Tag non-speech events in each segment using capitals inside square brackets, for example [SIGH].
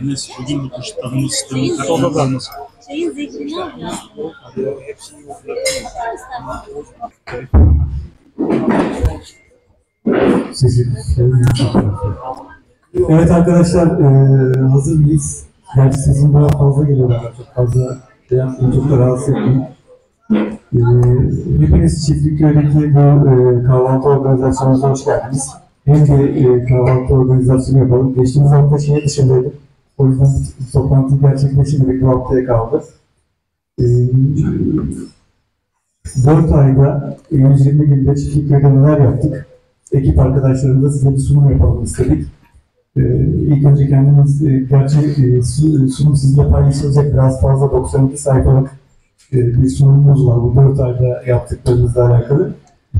Enes bugün bu taşıtlarımız sistemi Şeyin takıldı. Şeyin zeytini var ya. Evet arkadaşlar eee hazır mıyız? Gerçi sesim daha fazla geliyor. Çok fazla şey yapmayayım, çok da rahatsız etmeyeyim. Eee hepiniz Çiftlikköy'deki bu eee kahvaltı organizasyonumuza hoş geldiniz. Hem de eee kahvaltı organizasyonu yapalım. Geçtiğimiz hafta şehir dışındaydık. O yüzden toplantı gerçekleşemedik. Bu haftaya kaldı. Eee 4 ayda 120 günde Çiftlikköy'de neler yaptık? Ekip arkadaşlarımızla size bir sunum yapalım istedik. Ee, ilk önce kendimiz, e, gerçi e, su- sunum sizle paylaşılacak biraz fazla 92 sayfalık e, bir sunumumuz var bu 4 ayda yaptıklarımızla alakalı.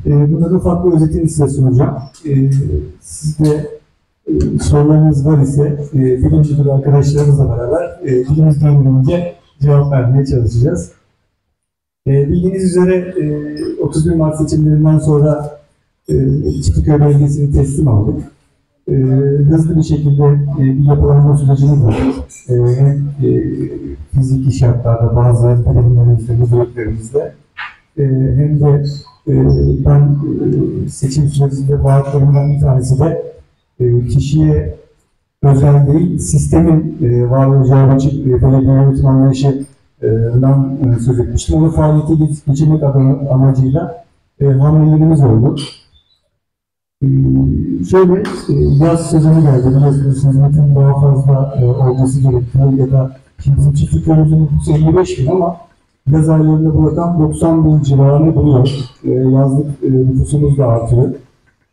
E, bunların ufak bir özetini size sunacağım. E, siz de e, sorularınız var ise e, bilim müdürü arkadaşlarımızla beraber e, dilimiz döndüğünce cevap vermeye çalışacağız. E, bildiğiniz üzere e, 31 Mart seçimlerinden sonra e, Belediyesi'ni teslim aldık. E, hızlı bir şekilde e, bir yapılanma sürecini bulduk. E, e, fiziki şartlarda bazı birimlerimizde, müdürlüklerimizde e, hem de e, ben e, seçim sürecinde vaatlerimden bir tanesi de e, kişiye özel değil, sistemin e, var olacağı açık e, belediye yönetim anlayışından e, söz etmiştim. Onu faaliyete geç- geçirmek adına, amacıyla e, hamlelerimiz oldu. Ee, şöyle, e, yaz sezonu geldi. Biliyorsunuz hizmetin daha fazla e, olması gerekiyor ya da şimdi çiftliklerimizin nüfusu 55 bin ama yaz aylarında bu rakam 90 bin civarını buluyor. E, yazlık nüfusumuz da artıyor.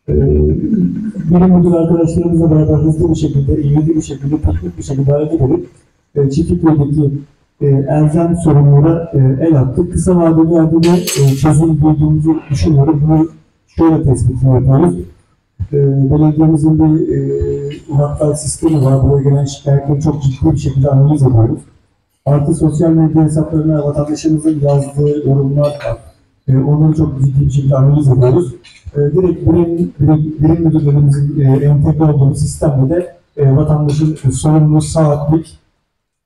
Bilim müdür arkadaşlarımızla beraber hızlı bir şekilde, ivedi bir şekilde, teknik bir şekilde hareket edip çiftliklerdeki elzem sorunlara el attık. Kısa vadelerde de e, çözüm bulduğumuzu düşünüyorum. Bunu şöyle tespit yapıyoruz. E, belediyemizin bir e, sistemi var. Buraya gelen şikayetleri çok ciddi bir şekilde analiz ediyoruz. Artı sosyal medya hesaplarına vatandaşımızın yazdığı yorumlar var. E, onları çok ciddi bir şekilde analiz ediyoruz. E, direkt birim, birim, birim müdürlerimizin e, entegre olduğu sistemde de e, vatandaşın sorununu saatlik,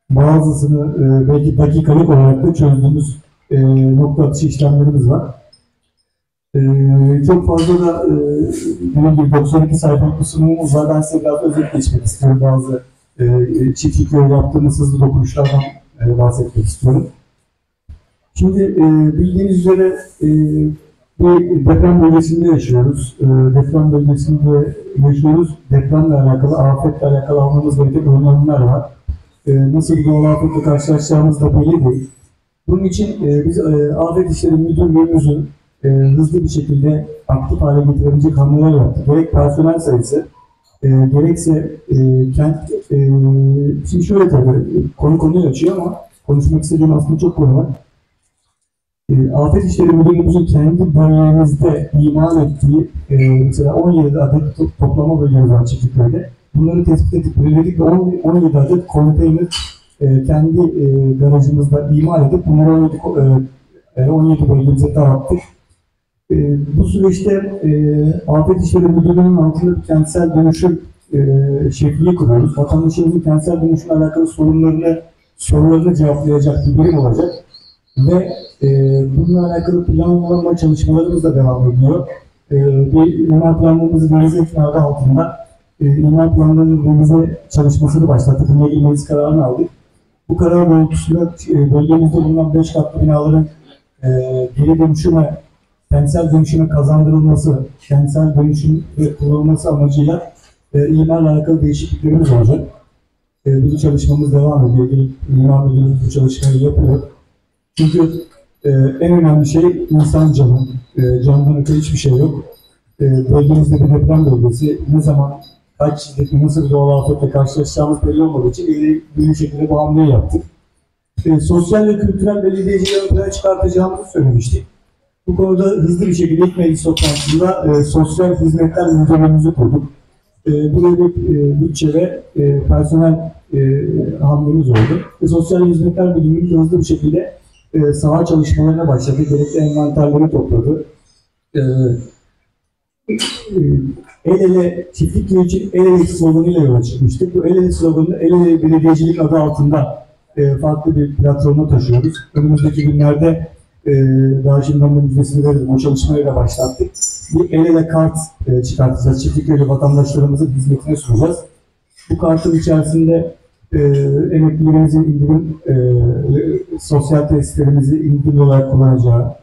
bazısını e, belki dakikalık olarak da çözdüğümüz e, nokta atışı işlemlerimiz var. Ee, çok fazla da e, dediğim gibi 92 sayfalık bir sunumumuz var. Ben size biraz özet geçmek istiyorum. Bazı e, çiftlik köy yaptığımız hızlı dokunuşlardan e, bahsetmek istiyorum. Şimdi e, bildiğiniz üzere e, bir deprem bölgesinde yaşıyoruz. E, deprem bölgesinde yaşıyoruz. Depremle alakalı, afetle alakalı almamız gereken önlemler var. E, nasıl bir doğal afetle karşılaşacağımız da belli değil. Bunun için e, biz e, Afet İşleri Müdürlüğümüzün e, hızlı bir şekilde aktif hale getirebilecek hamleler yaptık. Gerek personel sayısı, e, gerekse e, kent, e, şimdi şöyle tabii konu konuyu açıyor ama konuşmak istediğim aslında çok konu var. E, Afet İşleri Müdürlüğümüzün kendi bölgemizde imal ettiği e, mesela 17 adet to- toplama bölgemiz var Çiftliköy'de. Bunları tespit edip belirledik ve 10 17 adet konteyner e, kendi e, garajımızda imal edip bunları 17, ko- e, e, 17 bölgemize dağıttık. E, bu süreçte e, Afet İşleri Müdürlüğü'nün altında kentsel dönüşüm e, şekli kuruyoruz. Vatandaşımızın kentsel dönüşümle alakalı sorunlarını, sorularını cevaplayacak bir birim olacak. Ve e, bununla alakalı planlama çalışmalarımız da devam ediyor. E, bir imar planlarımızı revize etme adı altında e, imar planlarının revize çalışmasını başlattık. İlgili meclis kararını aldık. Bu karar doğrultusunda e, bölgemizde bulunan 5 katlı binaların e, geri dönüşüme kentsel dönüşüme kazandırılması, kentsel dönüşüm kullanılması amacıyla e, imarla alakalı değişikliklerimiz olacak. E, bu çalışmamız devam ediyor. Gelip İmar Müdürlüğümüz bu çalışmayı yapıyor. Çünkü e, en önemli şey insan canı. E, candan öte hiçbir şey yok. E, bölgemizde bir deprem bölgesi. Ne zaman, kaç şiddetli, nasıl bir doğal afetle karşılaşacağımız belli olmadığı için ileri bir şekilde bu hamleyi yaptık. E, sosyal ve kültürel belediyeciliği ön plana çıkartacağımızı söylemiştik. Bu konuda hızlı bir şekilde ilk meclis toplantısında e, sosyal hizmetler müdürlüğümüzü kurduk. E, buraya bir e, bütçe ve e, personel e, hamlemiz oldu. Ve sosyal hizmetler müdürlüğümüz hızlı bir şekilde e, saha çalışmalarına başladı. Gerekli envanterleri topladı. E, e, el ele çiftlik için el ele sloganıyla yola çıkmıştık. Bu el ele sloganını el ele belediyecilik adı altında e, farklı bir platforma taşıyoruz. Önümüzdeki günlerde e, daha şimdiden de müjdesini verelim. O çalışmayı da başlattık. Bir el ele kart e, çıkartacağız. Çiftlik köyü vatandaşlarımızın hizmetine sunacağız. Bu kartın içerisinde e, emeklilerimizin indirim, e, sosyal tesislerimizi indirim olarak kullanacağı,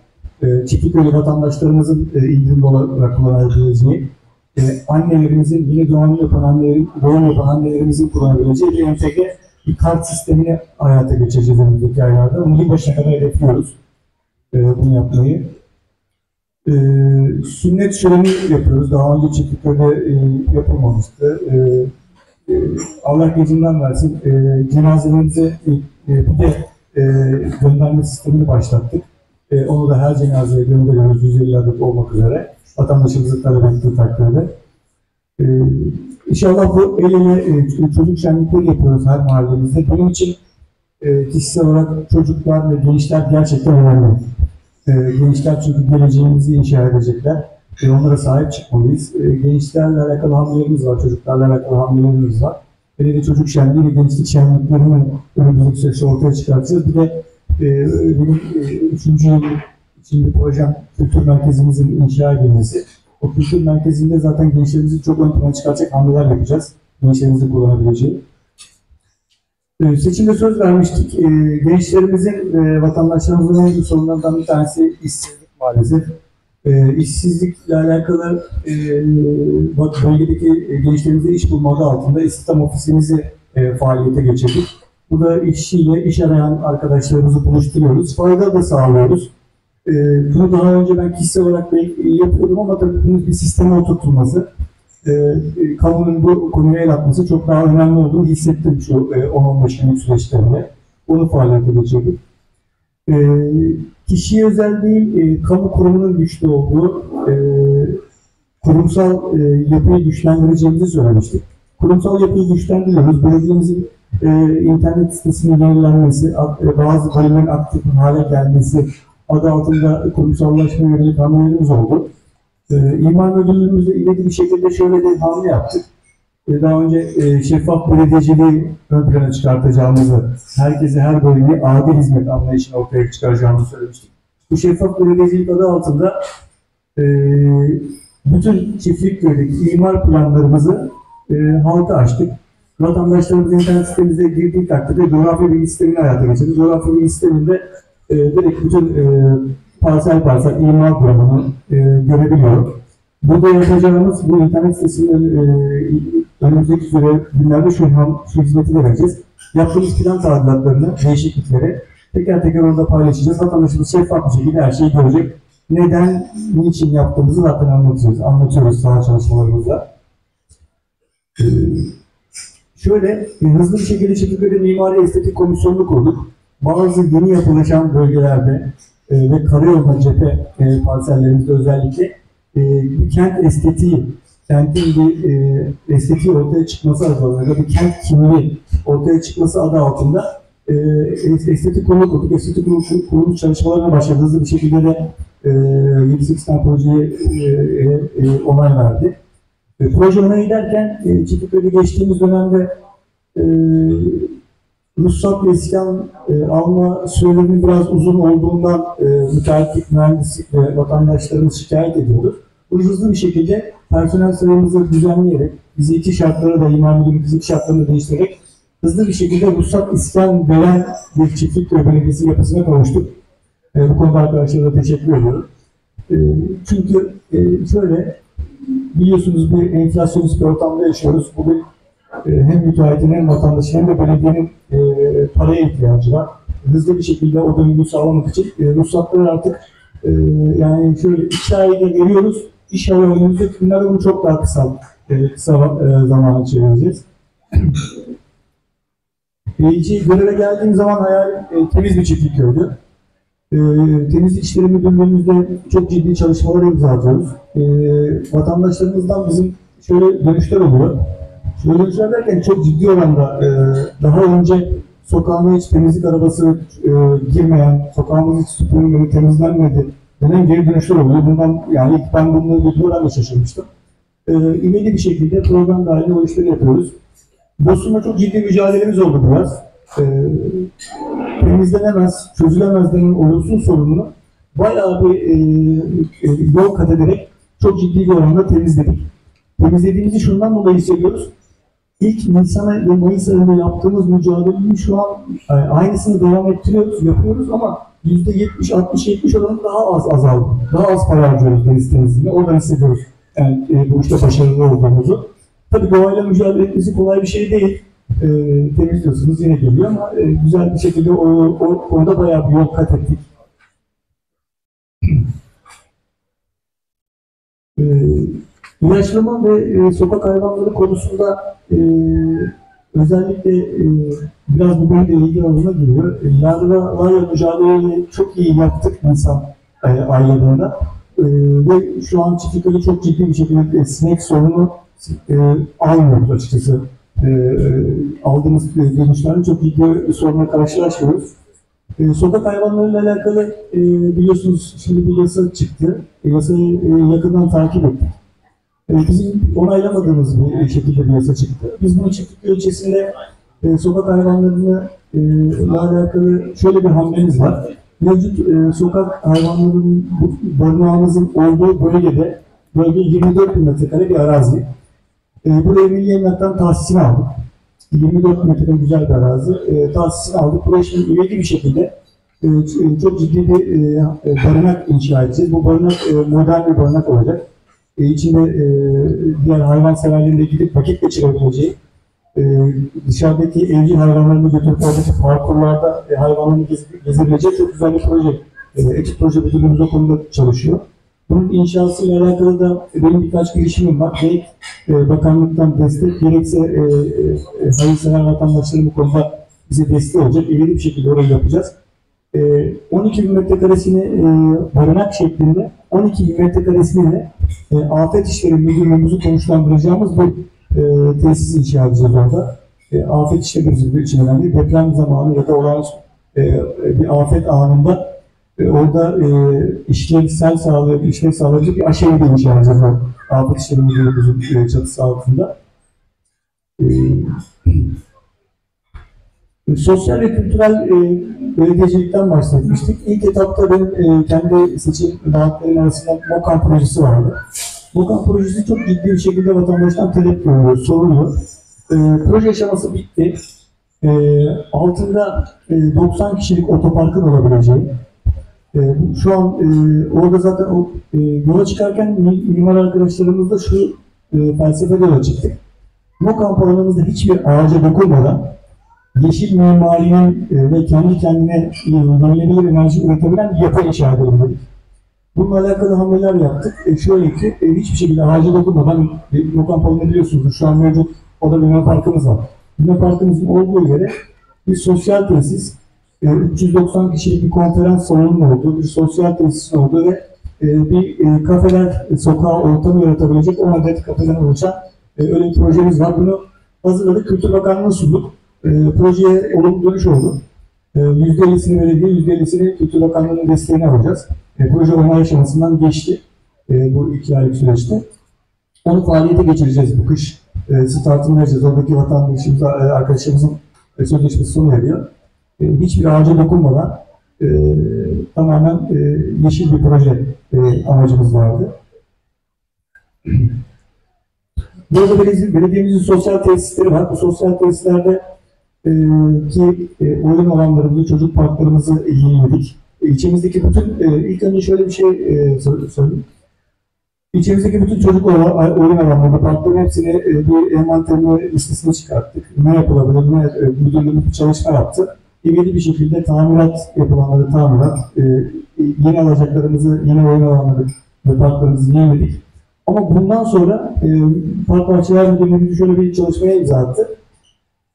e, çiftlik köyü vatandaşlarımızın e, indirim olarak kullanabileceği, e, annelerimizin, yeni doğum yapan annelerin, doğum yapan annelerimizin kullanabileceği bir entegre bir kart sistemini hayata geçireceğiz önümüzdeki aylarda. Bunu yılbaşına kadar hedefliyoruz e, bunu yapmayı. E, sünnet şöleni yapıyoruz. Daha önce Çekirköy'de e, yapılmamıştı. E, e, Allah gecinden versin. E, cenazelerimize e, bir de e, gönderme sistemini başlattık. E, onu da her cenazeye gönderiyoruz 150 adet olmak üzere. Vatandaşımızın talep ettiği takdirde. E, İnşallah bu el ele e, çocuk şenlikleri yapıyoruz her mahallemizde. Benim için e, kişisel olarak çocuklar ve gençler gerçekten önemli. E, gençler çünkü geleceğimizi inşa edecekler. E, onlara sahip çıkmalıyız. E, gençlerle alakalı hamlelerimiz var, çocuklarla alakalı hamlelerimiz var. Hele de çocuk şenliği ve gençlik şenliklerini önümüzdeki süreçte ortaya çıkartacağız. Bir de e, benim e, üçüncü yıl içinde projem kültür merkezimizin inşa edilmesi. O kültür merkezinde zaten gençlerimizi çok ön plana çıkaracak hamleler yapacağız. Gençlerimizin kullanabileceği. Ee, Seçimde söz vermiştik. Ee, Gençlerimizin, e, vatandaşlarımızın en büyük sorunlarından bir tanesi işsizlik maalesef. Ee, İşsizlikle alakalı e, bölgedeki gençlerimize iş bulma altında istihdam ofisimizi e, faaliyete geçirdik. Burada işçiyle iş arayan arkadaşlarımızı buluşturuyoruz. Fayda da sağlıyoruz. Bunu daha önce ben kişisel olarak yapıyordum ama tabii bunun bir sisteme oturtulması, e, e, kamunun bu konuya el atması çok daha önemli olduğunu hissettim şu e, 10-15 günlük süreçlerinde. Onu faaliyete geçirdik. E, kişiye özel değil, e, kamu kurumunun güçlü olduğu e, kurumsal e, yapıyı güçlendireceğimizi söylemiştik. Kurumsal yapıyı güçlendiriyoruz. Belediyemizin e, internet sitesinin yenilenmesi, e, bazı bölümlerin aktif hale gelmesi, adı altında kurumsallaşma yönelik hamlelerimiz oldu. Ee, İmar Müdürlüğümüzle ilgili bir şekilde şöyle bir hamle yaptık. Ee, daha önce e, şeffaf belediyeciliği ön plana çıkartacağımızı, herkese her bölgeye adil hizmet anlayışını ortaya çıkaracağımızı söylemiştik. Bu şeffaf belediyecilik adı altında e, bütün çiftlik köydeki imar planlarımızı e, halka açtık. Vatandaşlarımız internet sitemize girdiği takdirde coğrafya bilgi sistemini hayata geçirdik. Coğrafya bilgi sisteminde e, direkt bütün e, parsel parsel imar durumunu e, görebiliyor. Burada yapacağımız bu internet sitesinin e, önümüzdeki süre günlerde şu, şu hizmeti vereceğiz. Yaptığımız plan tadilatlarını, değişiklikleri teker teker orada paylaşacağız. Vatandaşımız şeffaf bir şekilde her şeyi görecek. Neden, niçin yaptığımızı zaten anlatıyoruz. Anlatıyoruz saha çalışmalarımızda. E, şöyle e, hızlı bir şekilde Çekirköy'de mimari estetik komisyonunu kurduk bazı yeni yapılaşan bölgelerde e, ve karayoluna cephe e, parsellerimizde özellikle e, bir kent estetiği, kentin bir e, estetiği ortaya çıkması adı altında, bir kent kimliği ortaya çıkması adı altında e, estetik kurulu kurduk. Estetik kurulu, kurulu çalışmalarına başladı. Bir şekilde de e, 7-8 tane projeye e, e, e, onay verdi. E, proje onayı derken e, Çiftliköy'de geçtiğimiz dönemde e, ruhsat ve iskan e, alma sürelerinin biraz uzun olduğundan e, müteahhitlik, mühendislik ve vatandaşlarımız şikayet ediyordu. Bunu hızlı bir şekilde personel sayımızı düzenleyerek, fiziki şartları da imar müdürü fiziki şartlarını değiştirerek hızlı bir şekilde ruhsat iskan veren bir çiftlik köy belediyesi yapısına kavuştuk. E, bu konuda arkadaşlara teşekkür ediyorum. E, çünkü e, şöyle biliyorsunuz bir enflasyonist bir ortamda yaşıyoruz. Bugün hem müteahhitin hem vatandaşın hem de belediyenin e, paraya ihtiyacı var. Hızlı bir şekilde o döngüyü sağlamak için e, ruhsatları artık e, yani şöyle iki ayda veriyoruz. İnşallah önümüzdeki günlerde bunu çok daha kısa e, kısa e, zamana çevireceğiz. [CLEARS THROAT] E, göreve geldiğim zaman hayal e, temiz bir çiftlik köydü. E, temizlik işleri müdürlüğümüzde çok ciddi çalışmalar imza atıyoruz. E, vatandaşlarımızdan bizim şöyle dönüşler oluyor. Şöyle derken çok ciddi oranda e, daha önce sokağına hiç temizlik arabası e, girmeyen, sokağımız hiç süpürülmedi, temizlenmedi denen geri dönüşler oluyor. Bundan yani ilk ben bunu duyduğumda ben de şaşırmıştım. E, ivedi bir şekilde program dahilinde o işleri yapıyoruz. Boston'da çok ciddi mücadelemiz oldu biraz. E, temizlenemez, çözülemez denen olumsuz sorununu bayağı bir e, e, yol kat ederek çok ciddi bir oranda temizledik. Temizlediğimizi şundan dolayı hissediyoruz. İlk Nisan ve Mayıs ayında yaptığımız mücadeleyi şu an e, aynısını devam ettiriyoruz, yapıyoruz ama %70, 60, 70 oranı daha az azaldı. Daha az para harcıyoruz deniz temizliğine. Oradan hissediyoruz. Yani e, bu işte başarılı olduğumuzu. Tabii doğayla mücadele etmesi kolay bir şey değil. E, temizliyorsunuz yine geliyor ama e, güzel bir şekilde o, o, orada bayağı bir yol kat ettik. [CLEARS THROAT] E, ilaçlama ve e, sokak hayvanları konusunda e, özellikle e, biraz bu benim de ilgi alanına giriyor. E, Larvalarla mücadeleyi çok iyi yaptık insan e, ailelerinde. E, ve şu an çiftlikleri çok ciddi bir şekilde sinek sorunu e, almıyoruz açıkçası. E, aldığımız e, çok ciddi sorunla karşılaşmıyoruz. E, sokak hayvanlarıyla alakalı e, biliyorsunuz şimdi bir yasa çıktı. E, yasayı e, yakından takip ettik. E, bizim onaylamadığımız bir şekilde bir yasa çıktı. Biz bunu çiftlik ölçesinde e, sokak hayvanlarına e, alakalı şöyle bir hamlemiz var. Mevcut e, sokak hayvanlarının bu- barınağımızın olduğu bölgede bölge 24 bin metrekare bir arazi. E, buraya Milli Emlak'tan tahsisini aldık. 24 metrekare güzel bir arazi. E, tahsisini aldık. Buraya şimdi üyeli bir şekilde e, ç- çok ciddi bir e, e, barınak inşa edeceğiz. Bu barınak e, modern bir barınak olacak. E, içinde e, diğer hayvan severlerin de gidip vakit geçirebileceği, e, dışarıdaki evcil hayvanlarını götürüp oradaki parkurlarda e, hayvanlarını gez- gezebileceği çok güzel bir proje. E, Ekip Proje Müdürlüğümüz o konuda çalışıyor. Bunun inşasıyla alakalı da benim birkaç girişimim var. Gerek e, bakanlıktan destek, gerekse e, e, hayırsever vatandaşların bu konuda bize destek olacak. İleri bir şekilde orayı yapacağız. E, 12 bin metrekaresini e, barınak şeklinde, 12 bin metrekaresini de e, Afet İşleri Müdürlüğümüzü konuşlandıracağımız bir e, tesis inşa edeceğiz orada. E, afet İşleri Müdürlüğü için önemli. Deprem zamanı ya da olağanüstü e, bir afet anında e, orada e, işlevsel sağlayıcı, işlev sağlayıcı bir aşevi de inşa edeceğiz o Afet İşleri Müdürlüğümüzün e, çatısı altında. E, [CLEARS THROAT] Sosyal ve kültürel e, belediyecilikten bahsetmiştik. İlk etapta benim e, kendi seçim vaatlerim arasında MOKAM projesi vardı. MOKAM projesi çok ciddi bir şekilde vatandaştan talep görüyor, soruluyor. E, proje aşaması bitti. E, altında e, 90 kişilik otoparkın olabileceği, şu an orada zaten o yola çıkarken mi- mimar arkadaşlarımızla şu felsefede yola çıktık. MOKAM alanımızda hiçbir ağaca dokunmadan yeşil mimarinin e, ve kendi kendine yenilenebilir enerji üretebilen yapı inşa edelim dedik. Bununla alakalı hamleler yaptık. E, şöyle ki e, hiçbir şekilde ağaca dokunmadan e, Mokan Palı'nı biliyorsunuz şu an mevcut orada bir Parkımız var. Luna Parkımızın olduğu yere bir sosyal tesis, e, 390 kişilik bir konferans salonunun olduğu, bir sosyal tesisin olduğu ve e, bir e, kafeler, e, sokağa ortamı yaratabilecek 10 adet kafeden oluşan e, öyle bir projemiz var. Bunu hazırladık, Kültür Bakanlığı'na sunduk. E, projeye olumlu dönüş oldu. E, %50'sini belediye, %50'sini Kültür Bakanlığı'nın desteğini alacağız. E, proje onay aşamasından geçti e, bu iki aylık süreçte. Onu faaliyete geçireceğiz bu kış. E, startını vereceğiz. Oradaki vatandaşımıza, e, arkadaşımızın e, sözleşmesi sona eriyor. E, hiçbir ağaca dokunmadan e, tamamen e, yeşil bir proje e, amacımız vardı. Burada belediye, belediyemizin sosyal tesisleri var. Bu sosyal tesislerde e, ki e, oyun alanlarımızı, çocuk parklarımızı yeniledik. İçimizdeki bütün, e, ilk önce şöyle bir şey e, sö- söyleyeyim. İçimizdeki bütün çocuk oyun alanları, parkların hepsini e, bir envanterine listesine çıkarttık. Ne yapılabilir, ne e, müdürlüğümüz bir çalışma yaptı. İlgili bir şekilde tamirat yapılanları tamirat, e, yeni alacaklarımızı, yeni oyun alanları ve parklarımızı yeniledik. Ama bundan sonra e, Park Bahçeler Müdürlüğümüz şöyle bir çalışmaya imza attı.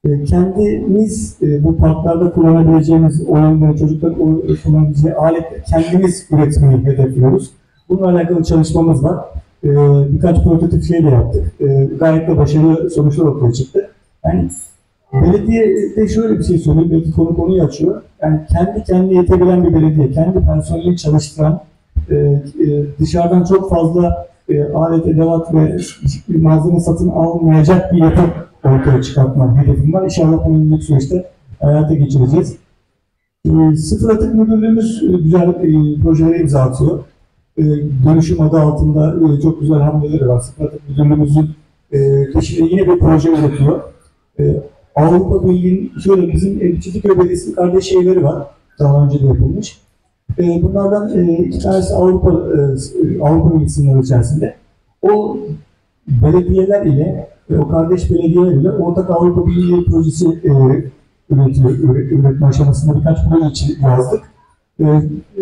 E, kendimiz e, bu parklarda kullanabileceğimiz oyunları, çocukların oy- kullanabileceği aletleri kendimiz üretmeyi hedefliyoruz. Bununla alakalı çalışmamız var. E, birkaç prototip şey de yaptık. Gayet de başarılı sonuçlar ortaya çıktı. Yani Belediyede şöyle bir şey söyleyeyim, belki konu konuyu açıyor. Yani kendi kendine yetebilen bir belediye, kendi personelini çalıştıran, dışarıdan çok fazla alet, edevat ve malzeme satın almayacak bir yapı ortaya çıkartma hedefim var. İnşallah bunu önümüzdeki süreçte hayata geçireceğiz. E, sıfır atık müdürlüğümüz e, güzel e, projelere imza atıyor. E, dönüşüm adı altında e, çok güzel hamleleri var. Sıfır atık müdürlüğümüzün e, peşinde yine bir proje üretiyor. E, Avrupa Birliği'nin şöyle bizim Çiftliköy Belediyesi'nin kardeş şehirleri var. Daha önce de yapılmış. E, bunlardan e, iki tanesi Avrupa e, Avrupa Birliği sınırları içerisinde. O belediyeler ile ve o kardeş belediyeler ile ortak Avrupa Birliği projesi e, üretiyor, üre- üretme aşamasında birkaç proje için yazdık. E,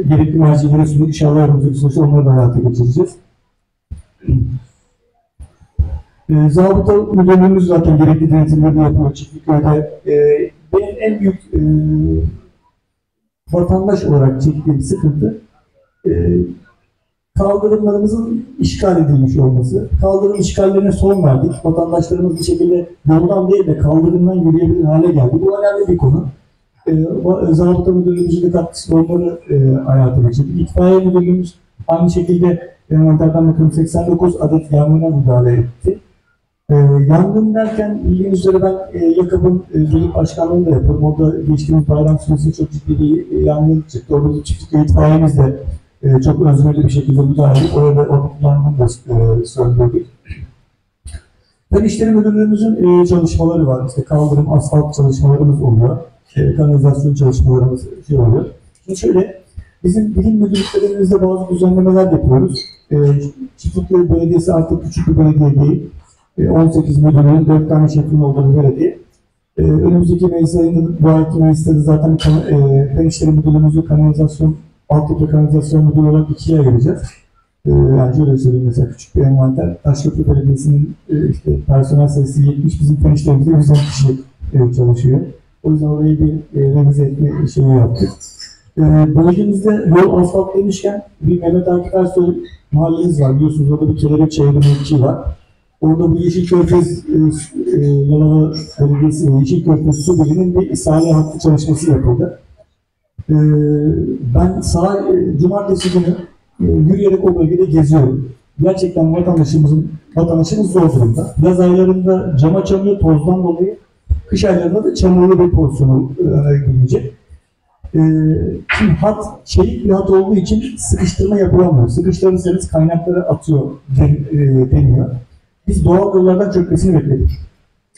gerekli mercilere sunduk. İnşallah önümüzdeki süreçte onları da hayata geçireceğiz. E, zabıta müdürlüğümüz zaten gerekli denetimleri yapıyor Çiftliköy'de. E, benim en büyük e, vatandaş olarak çektiğim sıkıntı e, kaldırımlarımızın işgal edilmiş olması. Kaldırım işgallerine son verdik. Vatandaşlarımız bir şekilde yoldan değil de kaldırımdan yürüyebilir hale geldi. Bu önemli bir konu. E, va- Zabıta müdürlüğümüzün de katkısı onları e, hayata geçirdik. İtfaiye müdürlüğümüz aynı şekilde envanterden bakın 89 adet yangına müdahale etti. E, yangın derken bildiğiniz üzere ben e, Yakup'un e, başkanlığını da yapıyorum. Orada geçtiğimiz bayram süresinde çok ciddi bir yangın çıktı. Orada çiftlik itfaiyemiz de e, çok özverili bir şekilde müdahale edip orada oradaki yangını da e, söndürdük. Fen İşleri Müdürlüğümüzün e, çalışmaları var. İşte kaldırım, asfalt çalışmalarımız oluyor. E, kanalizasyon çalışmalarımız şey oluyor. Şimdi şöyle, bizim bilim müdürlüklerimizde bazı düzenlemeler yapıyoruz. E, Çiftlikköy Belediyesi artık küçük bir belediye değil. E, 18 müdürlüğün 4 tane şefinin olduğu belediye. E, önümüzdeki meclis bu ayki mecliste zaten kan, e, Fen İşleri kanalizasyon, altyapı kanalizasyon müdürü olarak ikiye ayıracağız. E, yani şöyle söyleyeyim mesela küçük bir envanter. Taşköprü Belediyesi'nin e, işte personel sayısı 70, bizim fen işlerimizde 110 kişi e, çalışıyor. O yüzden orayı bir e, revize etme şeyi yaptık. E, bölgemizde yol asfalt demişken bir Mehmet Akif Ersoy mahallemiz var. Biliyorsunuz orada bir kelebek çayırı mevki var. Orada bu Yeşil Körfez e, e, Yalova Belediyesi Yeşil Körfez Su Birliği'nin bir ishale hattı çalışması yapıldı. E, ben sağa, e, cumartesi günü e, yürüyerek o bölgede geziyorum. Gerçekten vatandaşımızın vatandaşımız zor durumda. Yaz aylarında cama çamıyor tozdan dolayı, kış aylarında da çamurlu bir pozisyonu e, gelecek. E, şimdi hat, çelik bir hat olduğu için sıkıştırma yapılamıyor. Sıkıştırırsanız kaynakları atıyor den, e, deniyor. Biz doğal yollardan çökmesini bekledik.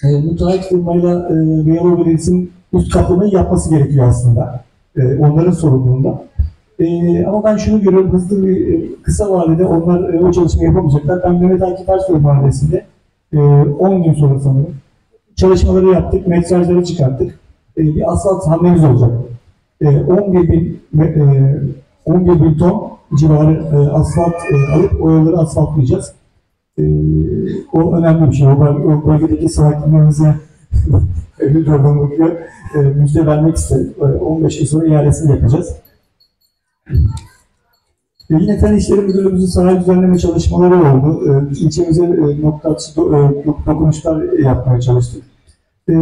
E, müteahhit firmayla e, Beyoğlu Belediyesi'nin üst kaplamayı yapması gerekiyor aslında. E, onların sorumluluğunda. E, ama ben şunu görüyorum, hızlı bir, e, kısa vadede onlar e, o çalışmayı yapamayacaklar. Ben Mehmet Akif Ersoy Mahallesi'nde e, 10 gün sonra sanırım çalışmaları yaptık, metrajları çıkarttık. E, bir asfalt hamlemiz olacak. E, 11 bin, e, 11 bin ton civarı e, asfalt e, alıp o yolları asfaltlayacağız. E, o önemli bir şey. O, o bölgedeki sakinlerimize [LAUGHS] durumunda e, müjde vermek istedim. E, 15 ay sonra ihalesini yapacağız. E, yine Fen İşleri Müdürlüğümüzün sahil düzenleme çalışmaları oldu. E, ilçemize e, nokta e, dokunuşlar yapmaya çalıştık. E,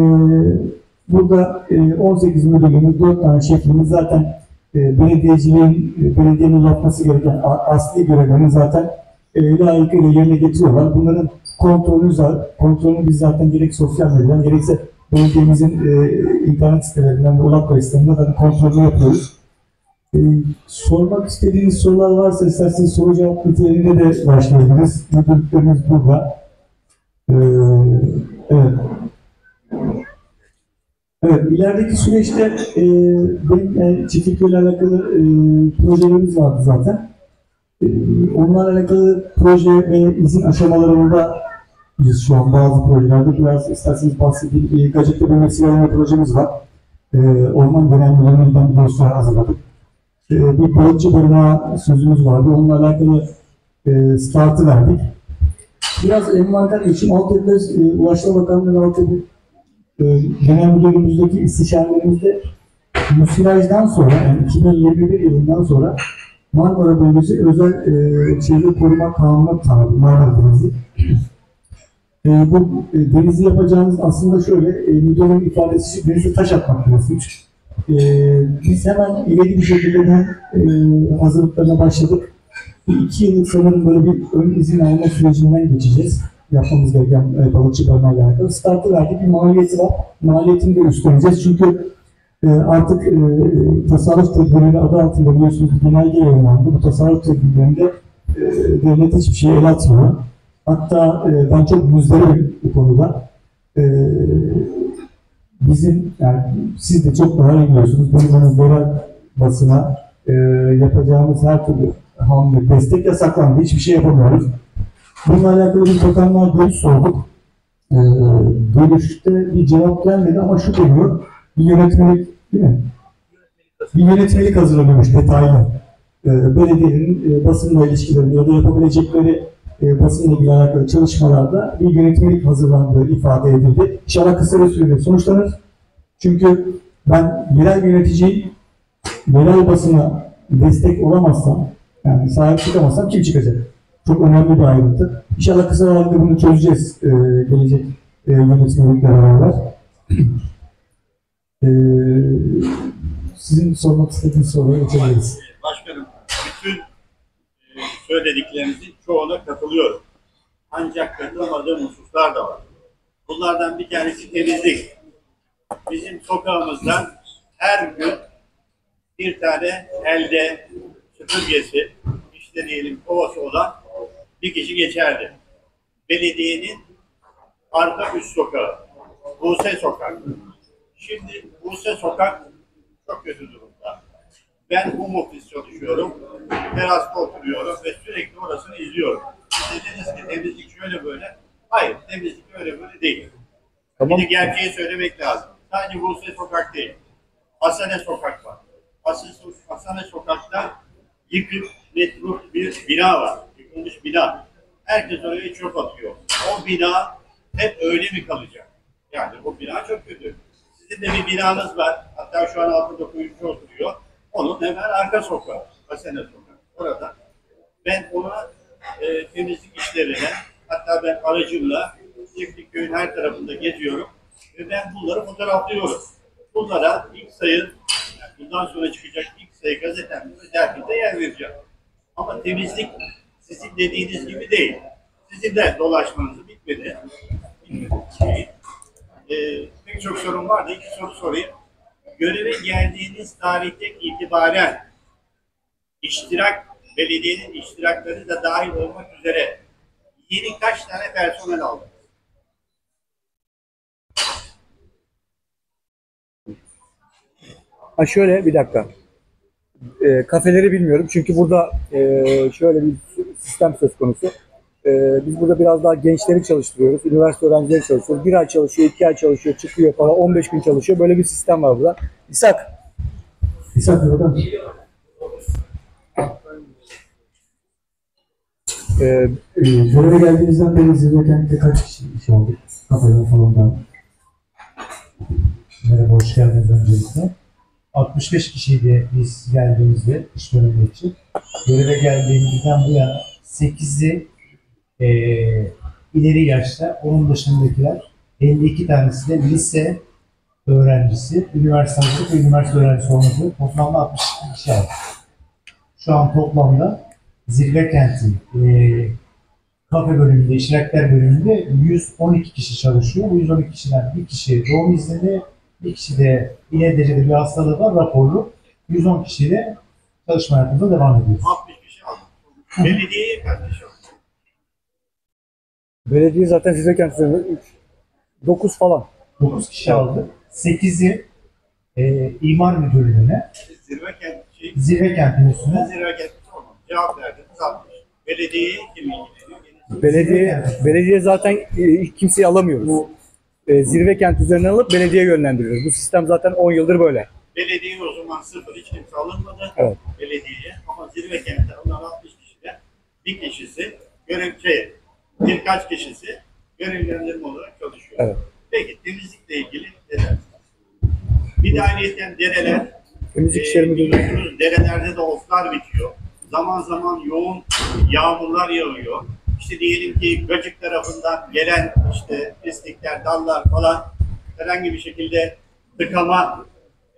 burada e, 18 müdürlüğümüz, 4 tane şefimiz zaten e, belediyeciliğin, e, belediyenin yapması gereken asli görevlerini zaten e, layıkıyla yerine getiriyorlar. Bunların kontrolü, kontrolünü biz zaten gerek sosyal medyadan gerekse belediyemizin e, internet sitelerinden ve ulakla sitelerinden zaten kontrolünü yapıyoruz. E, sormak istediğiniz sorular varsa isterseniz soru cevap niteliğinde de başlayabiliriz. Müdürlüklerimiz burada. E, evet. Evet, ilerideki süreçte e, benim e, çiftlikle alakalı e, projelerimiz vardı zaten. E, onlarla alakalı proje ve izin aşamalarında biz şu an bazı projelerde biraz isterseniz bahsedeyim. E, Gacettepe Meksikalama projemiz var. E, Orman Genel giden bir dosya hazırladık. E, bir balıkçı barınağı sözümüz vardı. Onunla alakalı e, startı verdik. Biraz envanter için altyapı e, Ulaştırma Bakanlığı'nın altyapı e, genel müdürlüğümüzdeki istişarelerimizde müsilajdan sonra yani 2021 yılından sonra Marmara Bölgesi Özel e, Çevre Koruma Kanunu'na tabi Marmara Denizi. E, bu e, denizi yapacağımız aslında şöyle, e, müdürün ifadesi denize taş atmak diyor suç. E, biz hemen ileri bir şekilde de e, hazırlıklarına başladık. Bir iki yıllık sanırım böyle bir ön izin alma sürecinden geçeceğiz. Yapmamız gereken e, balıkçı barınağıyla alakalı. Startı verdik, bir maliyeti var. Maliyetini de üstleneceğiz çünkü e, artık e, tasarruf tedbirleri adı altında biliyorsunuz bir genelge yayınlandı. Bu tasarruf tedbirlerinde e, devlet hiçbir şeye el atmıyor. Hatta e, ben çok müzdaribim bu konuda. E, bizim, yani siz de çok daha iyi biliyorsunuz, benim hani basına e, yapacağımız her türlü hamle, destek yasaklandı. Hiçbir şey yapamıyoruz. Bununla alakalı bir bakanlığa görüş sorduk. E, görüşte bir cevap gelmedi ama şu geliyor, bir yönetmelik değil mi? Bir yönetmelik hazırlanıyormuş detaylı. E, belediyenin e, basınla ilişkilerini ya da yapabilecekleri e, basınla ilgili alakalı çalışmalarda bir yönetmelik hazırlandığı ifade edildi. İnşallah kısa bir sürede sonuçlanır. Çünkü ben yerel yönetici, yerel basına destek olamazsam, yani sahip çıkamazsam kim çıkacak? Çok önemli bir ayrıntı. İnşallah kısa vadede bunu çözeceğiz e, gelecek e, yönetmelikle beraber. e, sizin sormak istediğiniz soruya geçebiliriz. Başkanım, bütün e, söylediklerinizin çoğuna katılıyorum. Ancak katılamadığım hususlar da var. Bunlardan bir tanesi temizlik. Bizim sokağımızdan her gün bir tane elde süpürgesi, işte diyelim kovası olan bir kişi geçerdi. Belediyenin arka üst sokağı, Buse Sokak. Şimdi Buse Sokak çok kötü durumda. Ben home office çalışıyorum. Terasta oturuyorum ve sürekli orasını izliyorum. Siz dediniz ki temizlik şöyle böyle. Hayır, temizlik öyle böyle değil. Tamam. Bir de gerçeği söylemek lazım. Sadece Buse Sokak değil. Hasane Sokak var. Hasane Sokak'ta yıkık, metruk bir bina var. Yıkılmış bina. Herkes oraya çöp atıyor. O bina hep öyle mi kalacak? Yani o bina çok kötü. Sizin de bir binanız var. Hatta şu an altında kuyumcu oturuyor. Onun hemen arka sokağı. Hasene Sokak. Orada. Ben ona e, temizlik işlerine, hatta ben aracımla Çiftlik köyün her tarafında geziyorum ve ben bunları fotoğraflıyorum. Bunlara ilk sayı, yani bundan sonra çıkacak ilk sayı gazetemde dergide yer vereceğim. Ama temizlik sizin dediğiniz gibi değil. Sizin de dolaşmanız bitmedi. Bitmedi. Şey, e, pek çok sorun var da iki soru sorayım. Göreve geldiğiniz tarihten itibaren iştirak, belediyenin iştirakları da dahil olmak üzere yeni kaç tane personel aldınız? Ha şöyle bir dakika. E, kafeleri bilmiyorum çünkü burada e, şöyle bir sistem söz konusu. E, biz burada biraz daha gençleri çalıştırıyoruz. Üniversite öğrencileri çalıştırıyoruz. Bir ay çalışıyor, iki ay çalışıyor, çıkıyor falan. 15 gün çalışıyor. Böyle bir sistem var burada. İshak, İshak e, Ee, göreve geldiğinizden beri kentte kaç kişi iş aldık? Kafeden falan da. Merhaba, hoş geldiniz öncelikle. 65 kişiydi biz geldiğimizde iş bölümü için. Göreve geldiğimizden bu yana 8'i eee ileri yaşta, onun dışındakiler 52 tanesi de lise öğrencisi, üniversite ve üniversite öğrencisi olmak üzere toplamda 62 kişi aldık. Şu an toplamda Zirve Kenti eee kafe bölümünde, iştirakler bölümünde 112 kişi çalışıyor. Bu 112 kişiden bir kişi doğum izninde, bir kişi de ileri derecede bir hastalığı var, raporlu. 110 kişi de çalışma hayatında devam ediyor. 60 kişi aldık. Belediyeye aldık? Belediye zaten size kendisine 9 falan. 9 kişi aldı. 8'i e, imar müdürlüğüne, Zirve kenti şey, zirve kentinin üstüne. zirve kenti sormadım. Cevap verdiniz 60. Belediyeye kim ilgileniyor? Belediye belediye zaten e, kimseyi alamıyoruz. E, zirve kent üzerine alıp belediye yönlendiriyoruz. Bu sistem zaten 10 yıldır böyle. Belediye o zaman sıfır hiç kimse alınmadı. Evet. Belediyeye ama zirve kentte alınan 60 kişiden bir kişisi görev şey, birkaç kişisi görevlendirme olarak çalışıyor. Evet. Peki temizlikle ilgili ne dersiniz? Bir de ayrıyeten dereler, Temizlik e, işleri müdürlüğü. biliyorsunuz derelerde de oflar bitiyor. Zaman zaman yoğun yağmurlar yağıyor. işte diyelim ki Gacık tarafından gelen işte pislikler, dallar falan herhangi bir şekilde tıkama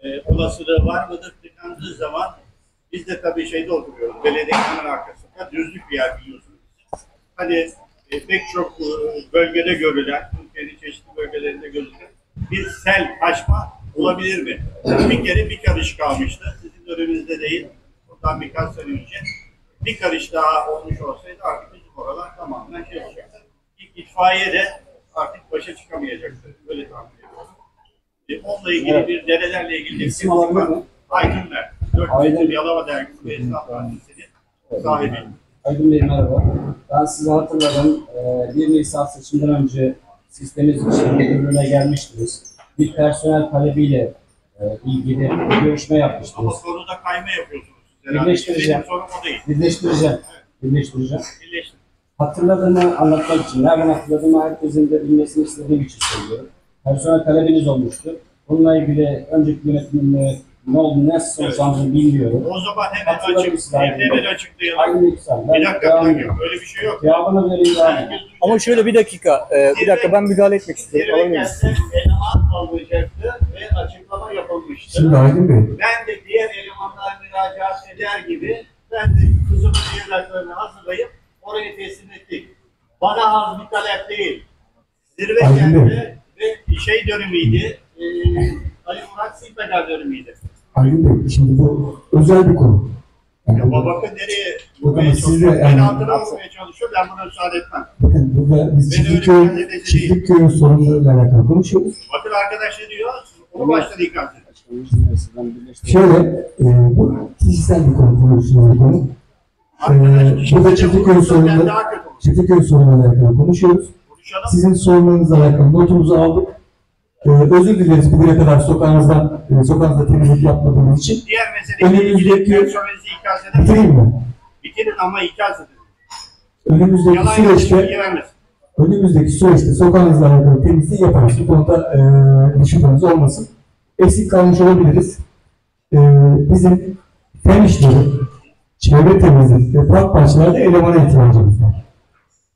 e, olasılığı var mıdır? Tıkandığı zaman biz de tabii şeyde oturuyoruz. Belediyenin arkasında düzlük bir yer biliyorsunuz. Hani e, pek çok e, bölgede görülen, Türkiye'nin çeşitli bölgelerinde görülen bir sel taşma olabilir mi? Bir kere bir karış kalmıştı. Sizin döneminizde değil. Bundan birkaç sene önce. Bir karış daha olmuş olsaydı artık bizim oralar tamamen şey olacaktı. İlk itfaiye de artık başa çıkamayacaktı. Böyle tahmin ediyorum. E, onunla ilgili Evet. bir derelerle ilgili İsim bir var. miyim? Aydın Mer. Dört Aydın. Yalova Dergisi ve Esnaf Partisi'nin sahibi. Aydın Bey merhaba. Ben sizi hatırladım. Ee, 1 Nisan seçimden önce sistemimiz için müdürlüğüne gelmiştiniz. Bir personel talebiyle e, ilgili bir görüşme Ama yapmıştınız. konuda kayma yapıyorsunuz. herhalde. Birleştireceğim. Benim sorum o değil. Birleştireceğim. Birleştireceğim. Birleştir. Hatırladığımı anlatmak için, nereden hatırladığımı herkesin de bilmesini istediğim için söylüyorum. Personel talebiniz olmuştu. Bununla ilgili önceki yönetimle ne oldu, ne sonuçlandığını bilmiyorum. O zaman hemen açık, hemen açıklayalım. Aynı. Ben Bir dakika, devam. Öyle bir şey yok. Cevabını vereyim devam edeyim. Ama şöyle bir dakika, e, bir dakika ben müdahale etmek istiyorum. Miyim? gelse eleman alınacaktı ve açıklama yapılmıştı. Şimdi Aydın Bey, Ben de diğer elemanlar müracaat eder gibi ben de kızımın evlatlarını hazırlayıp oraya teslim ettik. Bana az bir talep değil. Zirve geldi ve şey dönemiydi. E, Ali Murat Silpeder dönemiydi. Aydın Bey, şimdi bu özel bir konu. Yani Ya bakın nereye vurmaya çalışıyor. yani- Beni altına vurmaya çalışıyor. Ben buna müsaade etmem. bakın burada biz Çiftlikköy, bir Çiftlikköy'ün sorunlarıyla alakalı konuşuyoruz. Bakın arkadaş ne diyor? Onu baştan ikaz. Ben. Şöyle, e, bu kişisel bir konu konuşuyoruz bir konu. Ee, burada Çiftliköy Ben sorunları. Çiftliköy sorunlarıyla alakalı konuşuyoruz. Sizin sorunlarınızla alakalı notumuzu aldık. Ee, özür dileriz bugüne kadar sokağınızdan, e, sokağınızda temizlik yapmadığımız için. Diğer meseleyle ilgili Önümüzdeki- personelinizi ikaz edin. Bitireyim mi? Bitirin ama ikaz edin. Önümüzdeki Yalan süreçte yanlış bilgi vermesin. önümüzdeki süreçte sokağınızla alakalı temizliği yaparız. Bu konuda e, düşünmeniz olmasın. Eksik kalmış olabiliriz. E, bizim fen işleri, çevre temizlik ve park bahçelerde elemana ihtiyacımız var.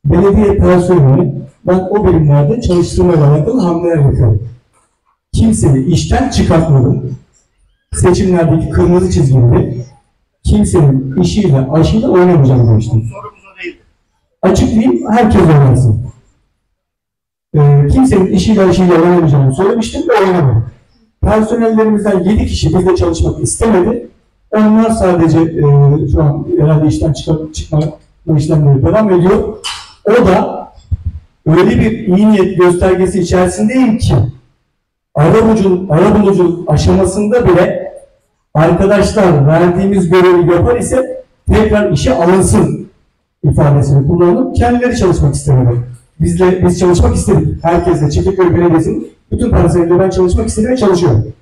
Belediye personeli ben o birimlerde çalıştırmayla alakalı hamleler yapıyorum. Kimseyi işten çıkartmadım. Seçimlerdeki kırmızı çizgimde kimsenin işiyle aşıyla oynamayacağım demiştim Sorumuz o değil. açıklayayım, herkes öğrensin. Ee, kimsenin işiyle işiyle oynamayacağını söylemiştim ve oynamadı. Personellerimizden 7 kişi bizde çalışmak istemedi. Onlar sadece e, şu an herhalde işten çıkar, çıkma işlemleri devam ediyor. O da öyle bir iyi niyet göstergesi içerisindeyim ki arabuluculuk, arabuluculuk aşamasında bile arkadaşlar verdiğimiz görevi yapar ise tekrar işe alınsın ifadesini kullanıp kendileri çalışmak istemedi. Bizle, biz çalışmak istedik. Herkesle Çiftlikköy Belediyesi'nin bütün personeliyle ben çalışmak istedim ve çalışıyorum.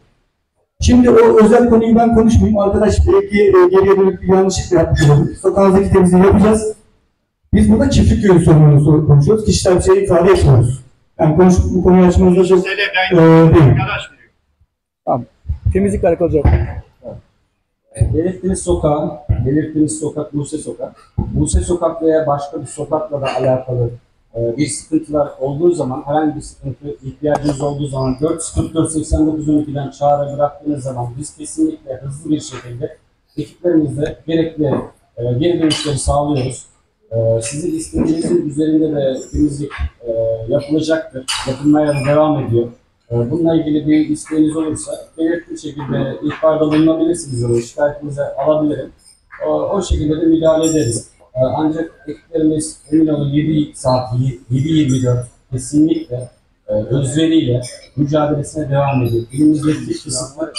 Şimdi o özel konuyu ben konuşmayayım. Arkadaş belki e, geriye dönüp bir yanlışlık yapmış olabilir. Sokağınızdaki temizliği yapacağız. Biz burada Çiftlikköy sorununu sor- konuşuyoruz. Kişisel bir şey ifade etmiyoruz. Yani konuş, bu konuyu açmanızda çok e, değil. biliyor. Temizlikle alakalı cevap. Belirttiğiniz sokağın, belirttiğiniz sokak Buse Sokak. Buse Sokak veya başka bir sokakla da alakalı e, bir sıkıntılar olduğu zaman, herhangi bir sıkıntı ihtiyacınız olduğu zaman 444 89 12'den çağrı bıraktığınız zaman biz kesinlikle hızlı bir şekilde ekiplerimizle gerekli e, geri dönüşleri sağlıyoruz. E, sizin istediğinizin üzerinde de temizlik e, yapılacaktır. Yapılmaya da devam ediyor. E, Bununla ilgili bir isteğiniz olursa belirtli bir şekilde ihbarda bulunabilirsiniz ya da şikayetinizi alabilirim. O, o şekilde de müdahale ederiz. E, Ancak ekiplerimiz emin olun 7 saat, 7-24 kesinlikle e, özveriyle mücadelesine devam ediyor. Elimizdeki kısıtlı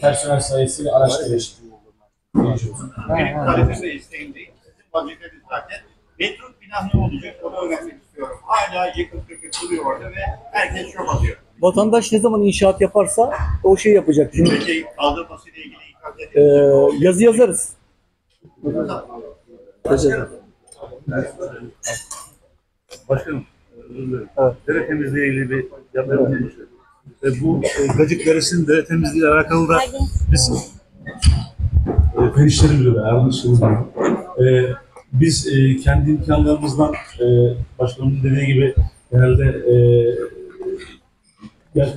personel sayısı ve araç gelişimi mevcut. Benim isteğim değil. Sizin vazifeniz zaten. Metruk bina ne olacak onu öğrenmek istiyorum. Hala yıkık yıkık duruyor orada ve herkes şok atıyor. Vatandaş ne zaman inşaat yaparsa o şeyi yapacak. Çünkü Peki ilgili ikaz e, edilmiş. yazı yazarız. Başkanım, dilerim. Evet. Dere temizliği ilgili bir yapı yapılmıştı. Ve bu e, Gacık Deresi'nin dere temizliği alakalı da biz e, Fen İşleri Müdürü Erdoğan e, biz e, kendi imkanlarımızdan e, başkanımın dediği gibi genelde e, diğer,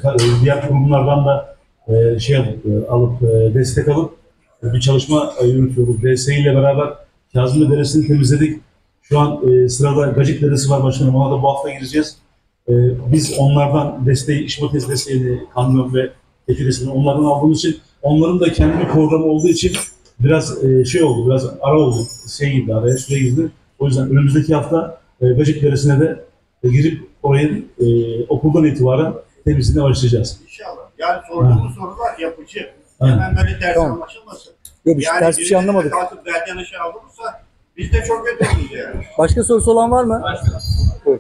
diğer kurumlardan da e, şey alıp, e, alıp e, destek alıp e, bir çalışma e, yürütüyoruz. DS ile beraber Kazım Deresi'ni temizledik. Şu an e, sırada Gacık Deresi var başkanım. Ona da bu hafta gireceğiz. E, biz onlardan desteği, işmates desteğini, kamyon ve tekilesini onlardan aldığımız için onların da kendi bir programı olduğu için biraz e, şey oldu, biraz ara oldu. Şey girdi araya, süre girdi. O yüzden önümüzdeki hafta e, Gacık Deresi'ne de e, girip orayı e, okuldan itibaren temizliğine başlayacağız. İnşallah. Yani sorduğumuz sorular yapıcı. Hemen böyle ters Tamam. anlaşılmasın. Yok biz ters bir şey birileri anlamadık. Kalkıp belden aşağı olursa biz de çok kötü oluruz yani. Başka sorusu olan var mı? Buyur.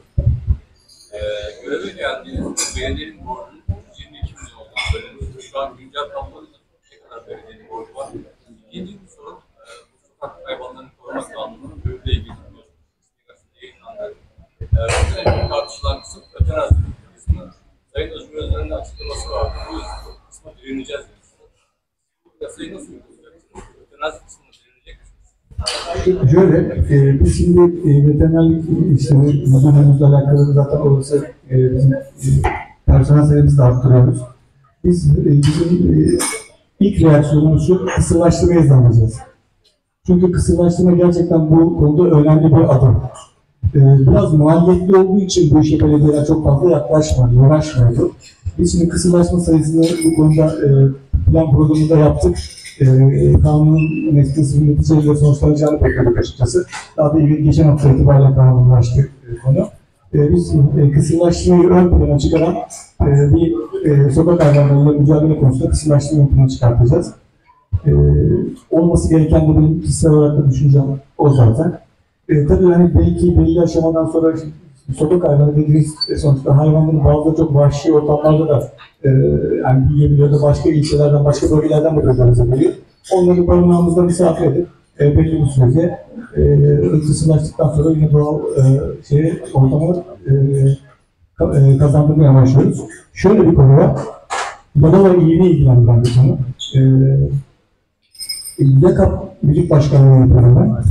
Ee, göreve geldiğiniz belediyenin borcunun 122 milyon olduğunu söylediniz. Şu an güncel tabloda 7 yıl sonra sokak hayvanlarını korumak kanununun bölümde ilgili yayınlandı. Bütün e, en tartışılan kısım ötenazi kısmı. Sayın Özgür Özel'in açıklaması var. Bu kısma direneceğiz. Bu yasayı nasıl uygulayacaksınız? Ötenazi kısmına direnecek misiniz? Şöyle, e, biz şimdi e, veteriner işleri makamımızla alakalı zaten olursa e, bizim e, personel sayımızı da arttırıyoruz. Biz e, bizim e, ilk reaksiyonumuz şu, kısırlaştırmayı. Çünkü kısırlaştırma gerçekten bu konuda önemli bir adım. E, biraz maliyetli olduğu için bu işe belediyeler çok fazla yaklaşmadı, uğraşmıyordu. Biz şimdi kısırlaşma sayısını bu konuda e, plan programında yaptık. E, kanunun neticesi neticeyle sonuçlanacağını bekliyorduk açıkçası. Daha da iyi geçen hafta itibariyle kanunlaştı e, konu. E, biz e, kısırlaştırmayı ön plana çıkaran e, bir e, sokak hayvanlarıyla mücadele konusunda kısırlaştırmayı ön plana çıkartacağız. E, olması gereken de benim kişisel olarak da düşüncem o zaten. E, tabii hani belki belli aşamadan sonra sokak hayvanı dediğimiz e, sonuçta hayvanların bazıları çok vahşi ortamlarda da e, yani büyüyebiliyor da başka ilçelerden, başka bölgelerden de bölgelerimize geliyor. Onları barınağımızda misafir edip e, belli bir sürece e, kısımlaştıktan sonra yine doğal e, şeye, ortamı ka- e, kazandırmaya başlıyoruz. Şöyle bir konu var. Yalova iyiliği ilgilendiren bir konu. E, YAKAP Birlik Başkanlığı yapıyorum ben.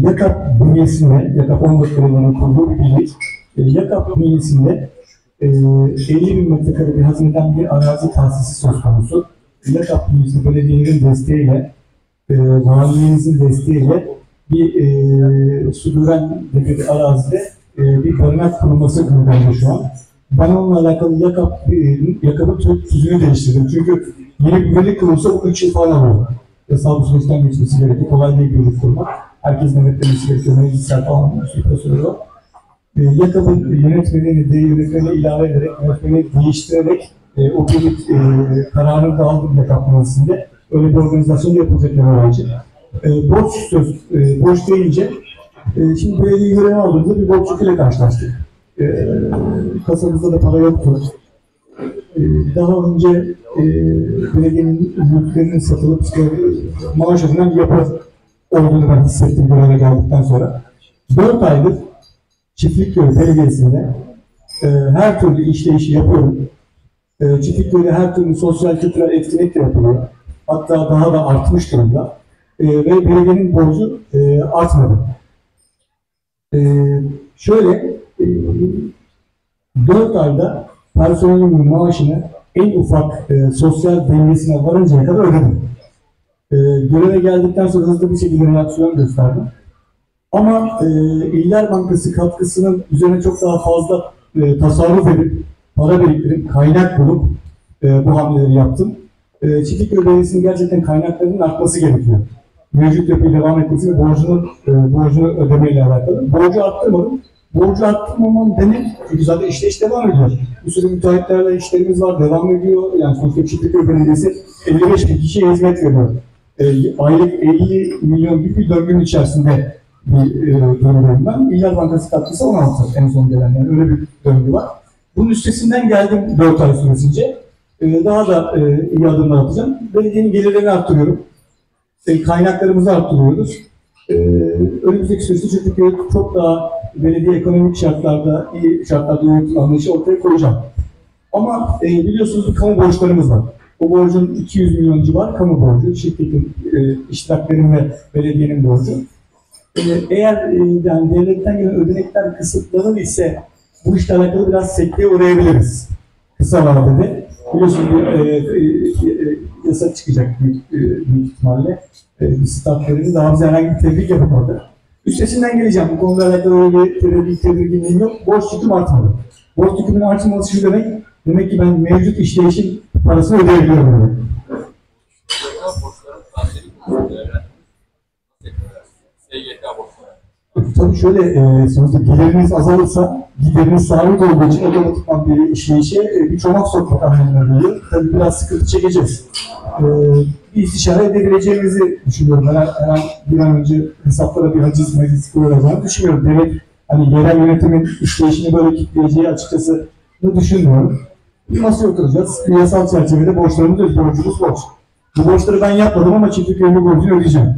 YAKAP bünyesinde, YAKAP 14 kurulunun kurduğu bir birlik, e, YAKAP bünyesinde e, 50 bin metrekare bir hazineden bir arazi tahsisi söz konusu. YAKAP bünyesinde belediyelerin desteğiyle, e, valiliğimizin desteğiyle bir e, dediği bir arazide e, bir barınak kurulması gündemde şu an. Ben onunla alakalı YAKAP, e, YAKAP'ın tü- tüzüğünü değiştirdim. Çünkü yeni bir birlik kurulsa bu 3 yıl falan alıyor. Hesabı süreçten geçmesi gerekiyor. Kolay değil bir birlik kurmak. Herkes denetlemesi gerekiyor. Meclisler falan bir prosedür var. E, YAKAP'ın yönetmeliğini de ilave ederek, yönetmeliği değiştirerek e, o birlik e, kararını da aldım YAKAP meclisinde. Öyle bir organizasyon yapılacak önce. E, borç söz, e, borç deyince e, şimdi belediye görevi aldığımızda bir borç yüküyle karşılaştık. E, kasamızda da para yoktu. E, daha önce e, belediyenin mülklerinin satılıp işte maaş bir yapı olduğunu ben hissettim göreve geldikten sonra. Dört aydır Çiftlikköy Belediyesi'nde e, her türlü işleyişi yapıyorum. E, Çiftlikköy'de her türlü sosyal kültürel etkinlik de yapılıyor. Hatta daha da artmış durumda. E, ve belediyenin borcu e, artmadı. E, şöyle, e, 4 ayda personelimin maaşını en ufak e, sosyal dengesine varıncaya kadar ödedim. E, göreve geldikten sonra hızlı bir şekilde reaksiyon gösterdim. Ama e, İller Bankası katkısının üzerine çok daha fazla e, tasarruf edip, para biriktirip, kaynak bulup e, bu hamleleri yaptım. E, Çiftlikköy Belediyesi'nin gerçekten kaynaklarının artması gerekiyor. Mevcut yapıyla devam etmesi ve borcunu, e, borcunu ödemeyle alakalı. Borcu arttırmadım. Borcu arttırmamam demek, çünkü zaten işleyiş devam ediyor. Bir sürü müteahhitlerle işlerimiz var, devam ediyor. Yani sonuçta Çiftlikköy Belediyesi 55 bin kişiye hizmet veriyor. E, aylık 50 milyon bir döngünün içerisinde bir e, döngüdeyim ben. İller Bankası katkısı 16 en son gelen yani öyle bir döngü var. Bunun üstesinden geldim 4 ay süresince. E, daha da e, iyi adımlar atacağım. Belediyenin gelirlerini arttırıyorum. E, kaynaklarımızı arttırıyoruz. E, önümüzdeki süreçte çünkü çok daha belediye ekonomik şartlarda, iyi şartlarda yönetim anlayışı ortaya koyacağım. Ama e, biliyorsunuz kamu borçlarımız var. O borcun 200 milyon civarı kamu borcu, şirketin, e, iştiraklerin ve belediyenin borcu. Ee, eğer e, yani devletten gelen ödenekler kısıtlanır ise bu işle alakalı biraz sekteye uğrayabiliriz. Kısa vadede. Biliyorsunuz e, e, e, yasa çıkacak büyük, e, büyük ihtimalle. E, bir stat verildi. Daha bize herhangi bir tebrik yapılmadı. Üstesinden geleceğim. Bu konuda alakalı öyle bir tedirgin, tedirginliğim yok. Borç yüküm artmadı. Borç yükümün artmaması şu demek, demek ki ben mevcut işleyişin parasını ödeyebiliyorum demek. SGK borçları transferi değerlendirmek. SGK borçları. Tabii şöyle, e, sonuçta geliriniz azalırsa, gideriniz sabit olduğu için otomatikman bir işleyişe e, bir çomak sokmak anlamına geliyor. Tabii biraz sıkıntı çekeceğiz. E, bir istişare edebileceğimizi düşünüyorum. Ben her, her bir an önce hesaplara bir haciz meclisi koyulacağını düşünmüyorum. Devlet hani yerel yönetimin işleyişini böyle kitleyeceği açıkçası düşünmüyorum. Bir masaya oturacağız. Yasal çerçevede borçlarımız yok. Borcumuz borç. Bu borçları ben yapmadım ama çiftlik ömrü borcunu ödeyeceğim.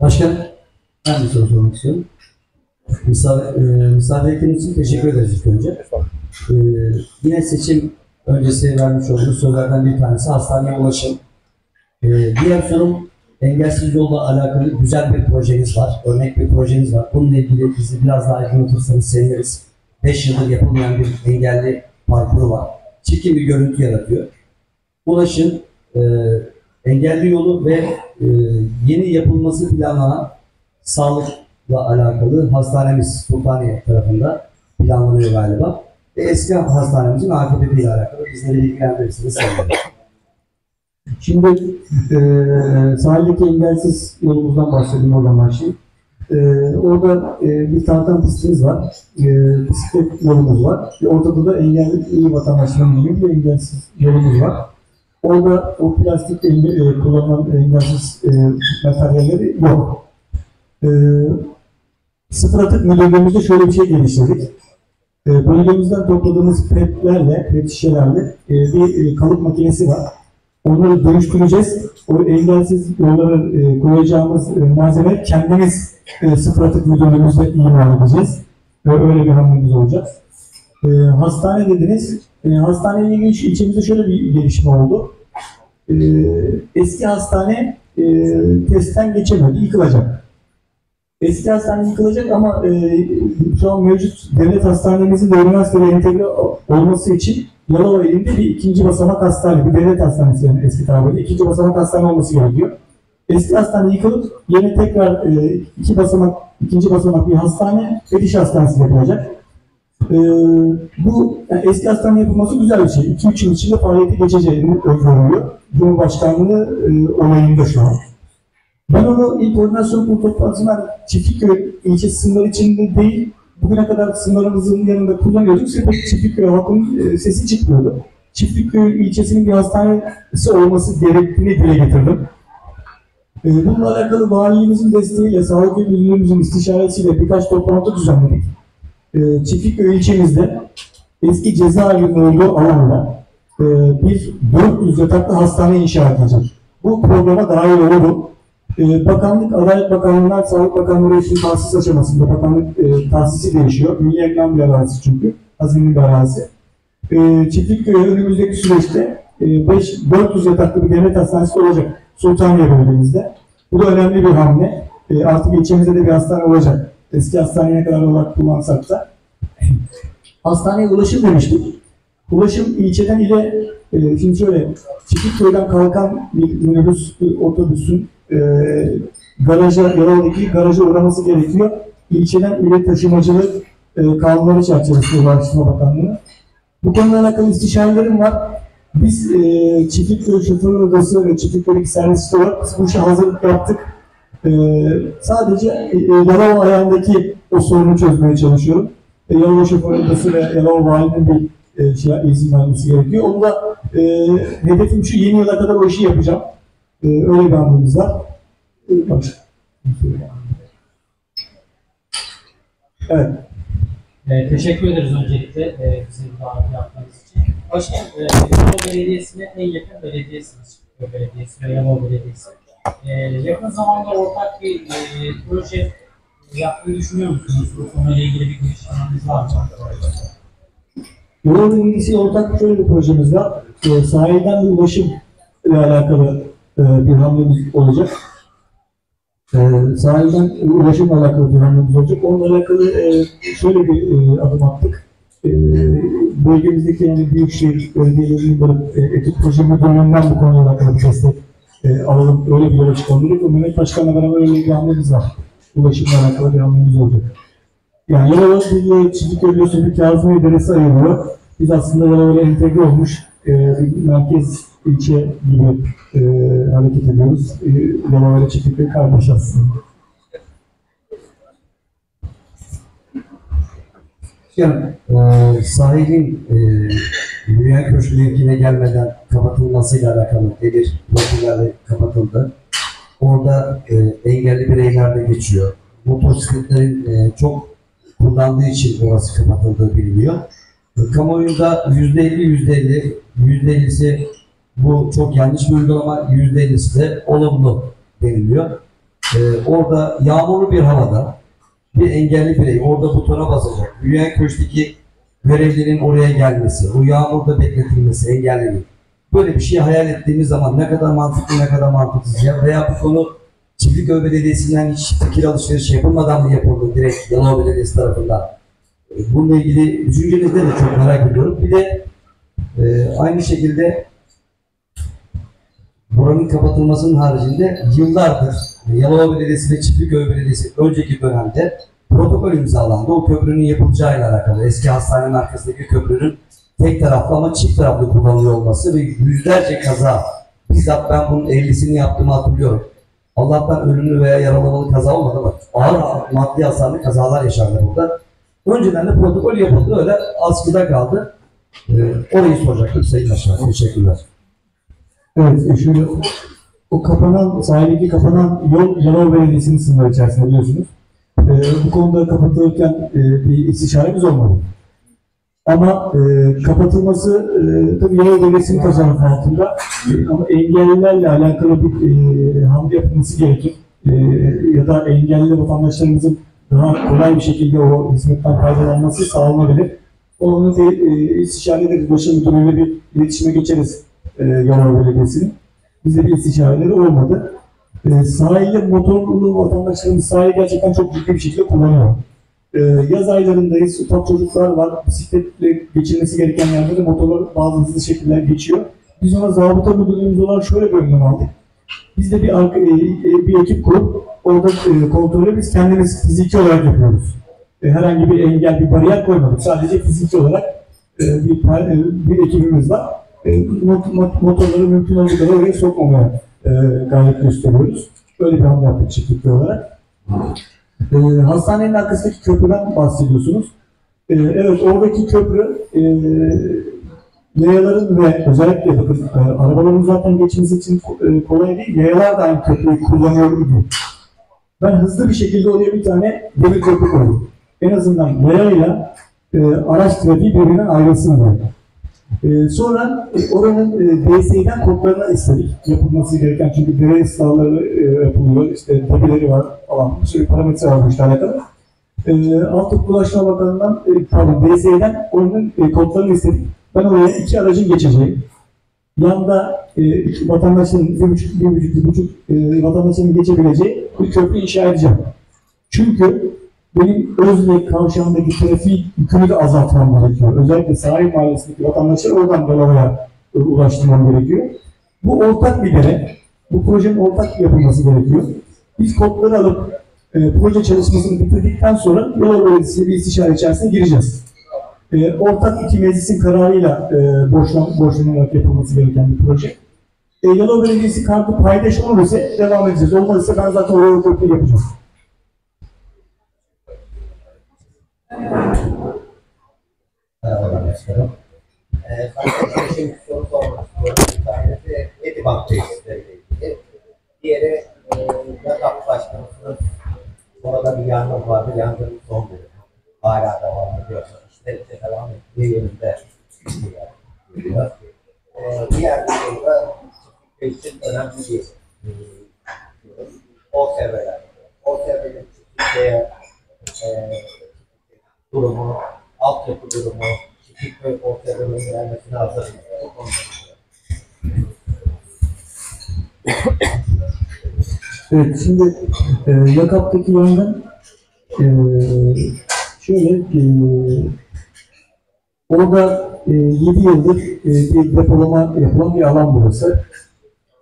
Başkan, ben bir soru sormak istiyorum. Müsaade, e, ettiğiniz için teşekkür ederiz ilk önce. E, yine seçim öncesi vermiş olduğunuz sözlerden bir tanesi hastaneye ulaşım. E, diğer sorum engelsiz yolla alakalı güzel bir projeniz var. Örnek bir projeniz var. Bununla ilgili bizi biraz daha aydınlatırsanız seviniriz. 5 yıldır yapılmayan bir engelli parkuru var. Çirkin bir görüntü yaratıyor. Ulaşım, e, engelli yolu ve e, yeni yapılması planlanan sağlıkla alakalı hastanemiz Sultaniye tarafında planlanıyor galiba. Ve eski hastanemizin akıbetiyle alakalı bizleri bilgilendirirsiniz. [LAUGHS] Şimdi e, sahildeki engelsiz yolumuzdan bahsedeyim oradan başlayayım. E, orada e, bir tahtan pistimiz var. E, bisiklet yolumuz var. Ve ortada da engelli iyi vatandaşların gibi bir engelsiz yolumuz var. Orada o plastik enge, e, kullanılan engelsiz e, materyalleri yok. E, sıfır atık müdürlüğümüzde şöyle bir şey geliştirdik. E, bölgemizden topladığımız petlerle, pet şişelerle e, bir e, kalıp makinesi var. Onları dönüştüreceğiz. O engelsiz yollara e, koyacağımız e, malzeme kendimiz e, sıfır atık müdürlüğümüzde imal edeceğiz. Ve öyle bir hamlemiz olacak. E, hastane dediniz. E, hastaneyle ilgili ilçemizde şöyle bir gelişme oldu. E, eski hastane e, testten geçemedi, yıkılacak. Eski hastane yıkılacak ama e, şu an mevcut devlet hastanemizin de üniversiteye entegre olması için Yalova ilinde bir ikinci basamak hastane, bir devlet hastanesi yani eski tabiriyle ikinci basamak hastane olması gerekiyor. Eski hastane yıkılıp yeni tekrar e, iki basamak, ikinci basamak bir hastane ve diş hastanesi yapılacak. E, bu yani eski hastane yapılması güzel bir şey. 2-3 yıl içinde faaliyete geçeceğini öngörülüyor. Cumhurbaşkanlığı e, olayında şu an. Ben onu ilk koordinasyon kurulu toplantısında Çiftlikköy ilçe sınırları içinde değil, bugüne kadar sınırlarımızın yanında kullanıyorduk. Sürekli Çiftlikköy halkının e, sesi çıkmıyordu. Çiftlikköy ilçesinin bir hastanesi olması gerektiğini dile getirdim. E, bununla alakalı valiliğimizin desteğiyle, sağlık il müdürlüğümüzün istişaresiyle birkaç toplantı düzenledik. E, Çiftlikköy ilçemizde eski cezaevinin olduğu alanda bir 400 yataklı hastane inşa edilecek. Bu programa dahil olalım. Ee, Bakanlık, Adalet Bakanlığı'ndan Sağlık Bakanlığı için tahsis aşamasında bakanlık e, tahsisi değişiyor. Milli ekran bir arazisi çünkü. Hazinenin bir arazisi. E, Çiftlikköy'e önümüzdeki süreçte e, 5, 400 yataklı bir devlet hastanesi olacak. Sultaniye bölgemizde. Bu da önemli bir hamle. E, artık ilçemizde de bir hastane olacak. Eski hastaneye kadar olarak kullansak da. Hastaneye ulaşım demiştik. Ulaşım ilçeden ile, e, şimdi şöyle, Çiftlikköy'den kalkan bir minibüs, bir otobüsün e, garaja, Yalova'daki garaja uğraması gerekiyor. İlçeden ile taşımacılık e, kanunları çerçevesinde Ulaştırma Bakanlığı. Bu konuyla alakalı istişarelerim var. Biz e, Çiftlikköy Şoför Odası ve Çiftlikköy'deki servisçi olarak biz bu işe hazırlık yaptık. E, sadece e, Yalova ayağındaki o sorunu çözmeye çalışıyorum. E, Yalova Şoför Odası ve Yalova Valinin bir e, şey, izin vermesi gerekiyor. Onu da e, hedefim şu yeni yıla kadar o işi yapacağım. E, öyle bir hamlemiz var. E, bak. Evet. Ee, teşekkür ederiz öncelikle e, bize bu davet yaptığınız için. Başkan, e, Yalova Belediyesi'ne en yakın belediyesiniz. Çiftköy Belediyesi ve Yalova Belediyesi. E, yakın zamanda ortak bir e, proje yapmayı düşünüyor musunuz? Bu konuyla ilgili bir girişiminiz var mı? Yolun ilgisi ortak şöyle bir projemiz var. E, sahilden bir ulaşım ile alakalı e, bir hamlemiz olacak. Ee, sahilden ulaşımla alakalı bir hamlemiz olacak. Onunla alakalı e, şöyle bir e, adım attık. E, bölgemizdeki yani büyükşehir belediyelerinin böyle e, etüt proje müdürlüğünden bu konuyla alakalı bir destek e, alalım. Öyle bir yola çıkalım dedik. Mehmet Başkan'la beraber öyle bir hamlemiz var. Ulaşımla alakalı bir hamlemiz olacak. Yani Yalova Birliği Çiftlik Ödülüsü bir Kazım İdaresi ayırıyor. Biz aslında Yalova'ya entegre olmuş e, bir merkez ilçe gibi e, hareket ediyoruz. E, Yalova ile Çiftlik kardeş aslında. Yani e, sahilin e, Dünya Köşkü mevkine gelmeden kapatılmasıyla alakalı devir profilleri kapatıldı. Orada e, engelli bireyler de geçiyor. Motosikletlerin e, çok kullandığı için orası kapatıldığı biliniyor. E, kamuoyunda yüzde elli, yüzde elli, yüzde ellisi bu çok yanlış bir uygulama, yüzde ellisi de olumlu deniliyor. E, orada yağmurlu bir havada bir engelli birey orada butona basacak. Büyüyen köşkteki görevlinin oraya gelmesi, o yağmurda bekletilmesi engellinin. Böyle bir şey hayal ettiğimiz zaman ne kadar mantıklı ne kadar mantıksız ya veya bu konu Çiftliköy Belediyesi'nden hiç fikir alışverişi yapılmadan mı yapıldı direkt Yalova Belediyesi tarafından? E, Bununla ilgili düşüncelerinizi de çok merak ediyorum. Bir de e, aynı şekilde buranın kapatılmasının haricinde yıllardır Yalova Belediyesi ve Çiftliköy Belediyesi önceki dönemde protokol imzalandı. O köprünün yapılacağı ile alakalı. Eski hastanenin arkasındaki köprünün tek taraflı ama çift taraflı kullanılıyor olması ve yüzlerce kaza. Bizzat ben bunun 50'sini yaptığımı hatırlıyorum. Allah'tan ölümlü veya yaralamalı kaza olmadı ama ağır maddi hasarlı kazalar yaşandı burada. Önceden de protokol yapıldı. Öyle askıda kaldı. Ee, orayı soracaktım Sayın Başkan. Teşekkürler. Evet, e, şöyle o kapanan, sahildeki kapanan yol Yalova Belediyesi'nin sınırları içerisinde biliyorsunuz. E, bu konuda kapatılırken e, bir istişaremiz olmadı. Ama e, kapatılması e, tabii Yalova Belediyesi'nin tasarrufu altında ama engellilerle alakalı bir e, hamle yapılması gerekir. E, ya da engelli vatandaşlarımızın daha kolay bir şekilde o hizmetten faydalanması sağlanabilir. Onu bir e, istişare ederiz. Başa müdürüyle bir iletişime geçeriz e, Belediyesi'nin. Bizde bir istişareleri olmadı. E, sahilde motorlu vatandaşlarımız sahili gerçekten çok ciddi bir şekilde kullanıyor. E, yaz aylarındayız, ufak çocuklar var, bisikletle geçilmesi gereken yerlerde motorlar bazı hızlı şekilde geçiyor. Biz ona zabıta müdürlüğümüz olarak şöyle bir önlem aldık. Biz de bir, arka- e, e, bir ekip kurup orada e, kontrolü biz kendimiz fiziki olarak yapıyoruz. E, herhangi bir engel, bir bariyer koymadık. Sadece fiziki olarak e, bir, e, bir ekibimiz var. E, mot- mot- motorları mümkün olduğu kadar oraya sokmamaya e, gayret gösteriyoruz. Böyle bir hamle yaptık çiftlikli olarak. E, hastanenin arkasındaki köprüden bahsediyorsunuz. E, evet oradaki köprü e, yayaların ve özellikle bakın e, arabaların zaten geçmesi için e, kolay değil. Yayalar da aynı köprüyü kullanıyor gibi. Ben hızlı bir şekilde oraya bir tane demir köprü koydum. En azından yayayla e, araç trafiği birbirinden ayrılsın diye. Ee, sonra e, oranın e, DSİ'den kodlarını istedik. Yapılması gereken çünkü dere ıslahları e, yapılıyor. İşte tepeleri var falan. Bir sürü parametre var bu işle alakalı. E, Altyapı Ulaşma Bakanı'ndan, e, pardon DSİ'den onun e, kodlarını istedik. Ben oraya iki aracın geçeceği, yanda e, vatandaşın bir buçuk, bir buçuk, bir buçuk e, vatandaşın geçebileceği bir köprü inşa edeceğim. Çünkü benim Özle kavşağındaki trafik yükünü de azaltmam gerekiyor. Özellikle sahil mahallesindeki vatandaşları oradan Yalova'ya e, ulaştırmam gerekiyor. Bu ortak bir dere. Bu projenin ortak yapılması gerekiyor. Biz kodları alıp e, proje çalışmasını bitirdikten sonra Yalova Belediyesi bir istişare içerisine gireceğiz. E, ortak iki meclisin kararıyla e, borçlan, borçlanarak yapılması gereken bir proje. E, Yalova Belediyesi kartı paydaş olursa devam edeceğiz. Olmazsa ben zaten oraya kopya yapacağım. Merhabalar başkanım. Ee, ben bir soru sormak istiyorum. Bir tanesi Edibank tesisleriyle ilgili. Diğeri e, Yatak Başkanımızın orada bir yangın vardı. Yangın son bölümü. Hala devam ediyor. İşler ise devam ettiği yönünde. Ee, diğer bir şey çiftlik için önemli bir e, o sevreler. O sevrenin çiftliğe e, durumu, altyapı durumu, çiftlik ve ortalarının gelmesine hazır. Bu konuda. Evet, şimdi e, Yakap'taki yangın e, şöyle e, orada e, 7 yıldır e, bir depolama yapılan bir alan burası.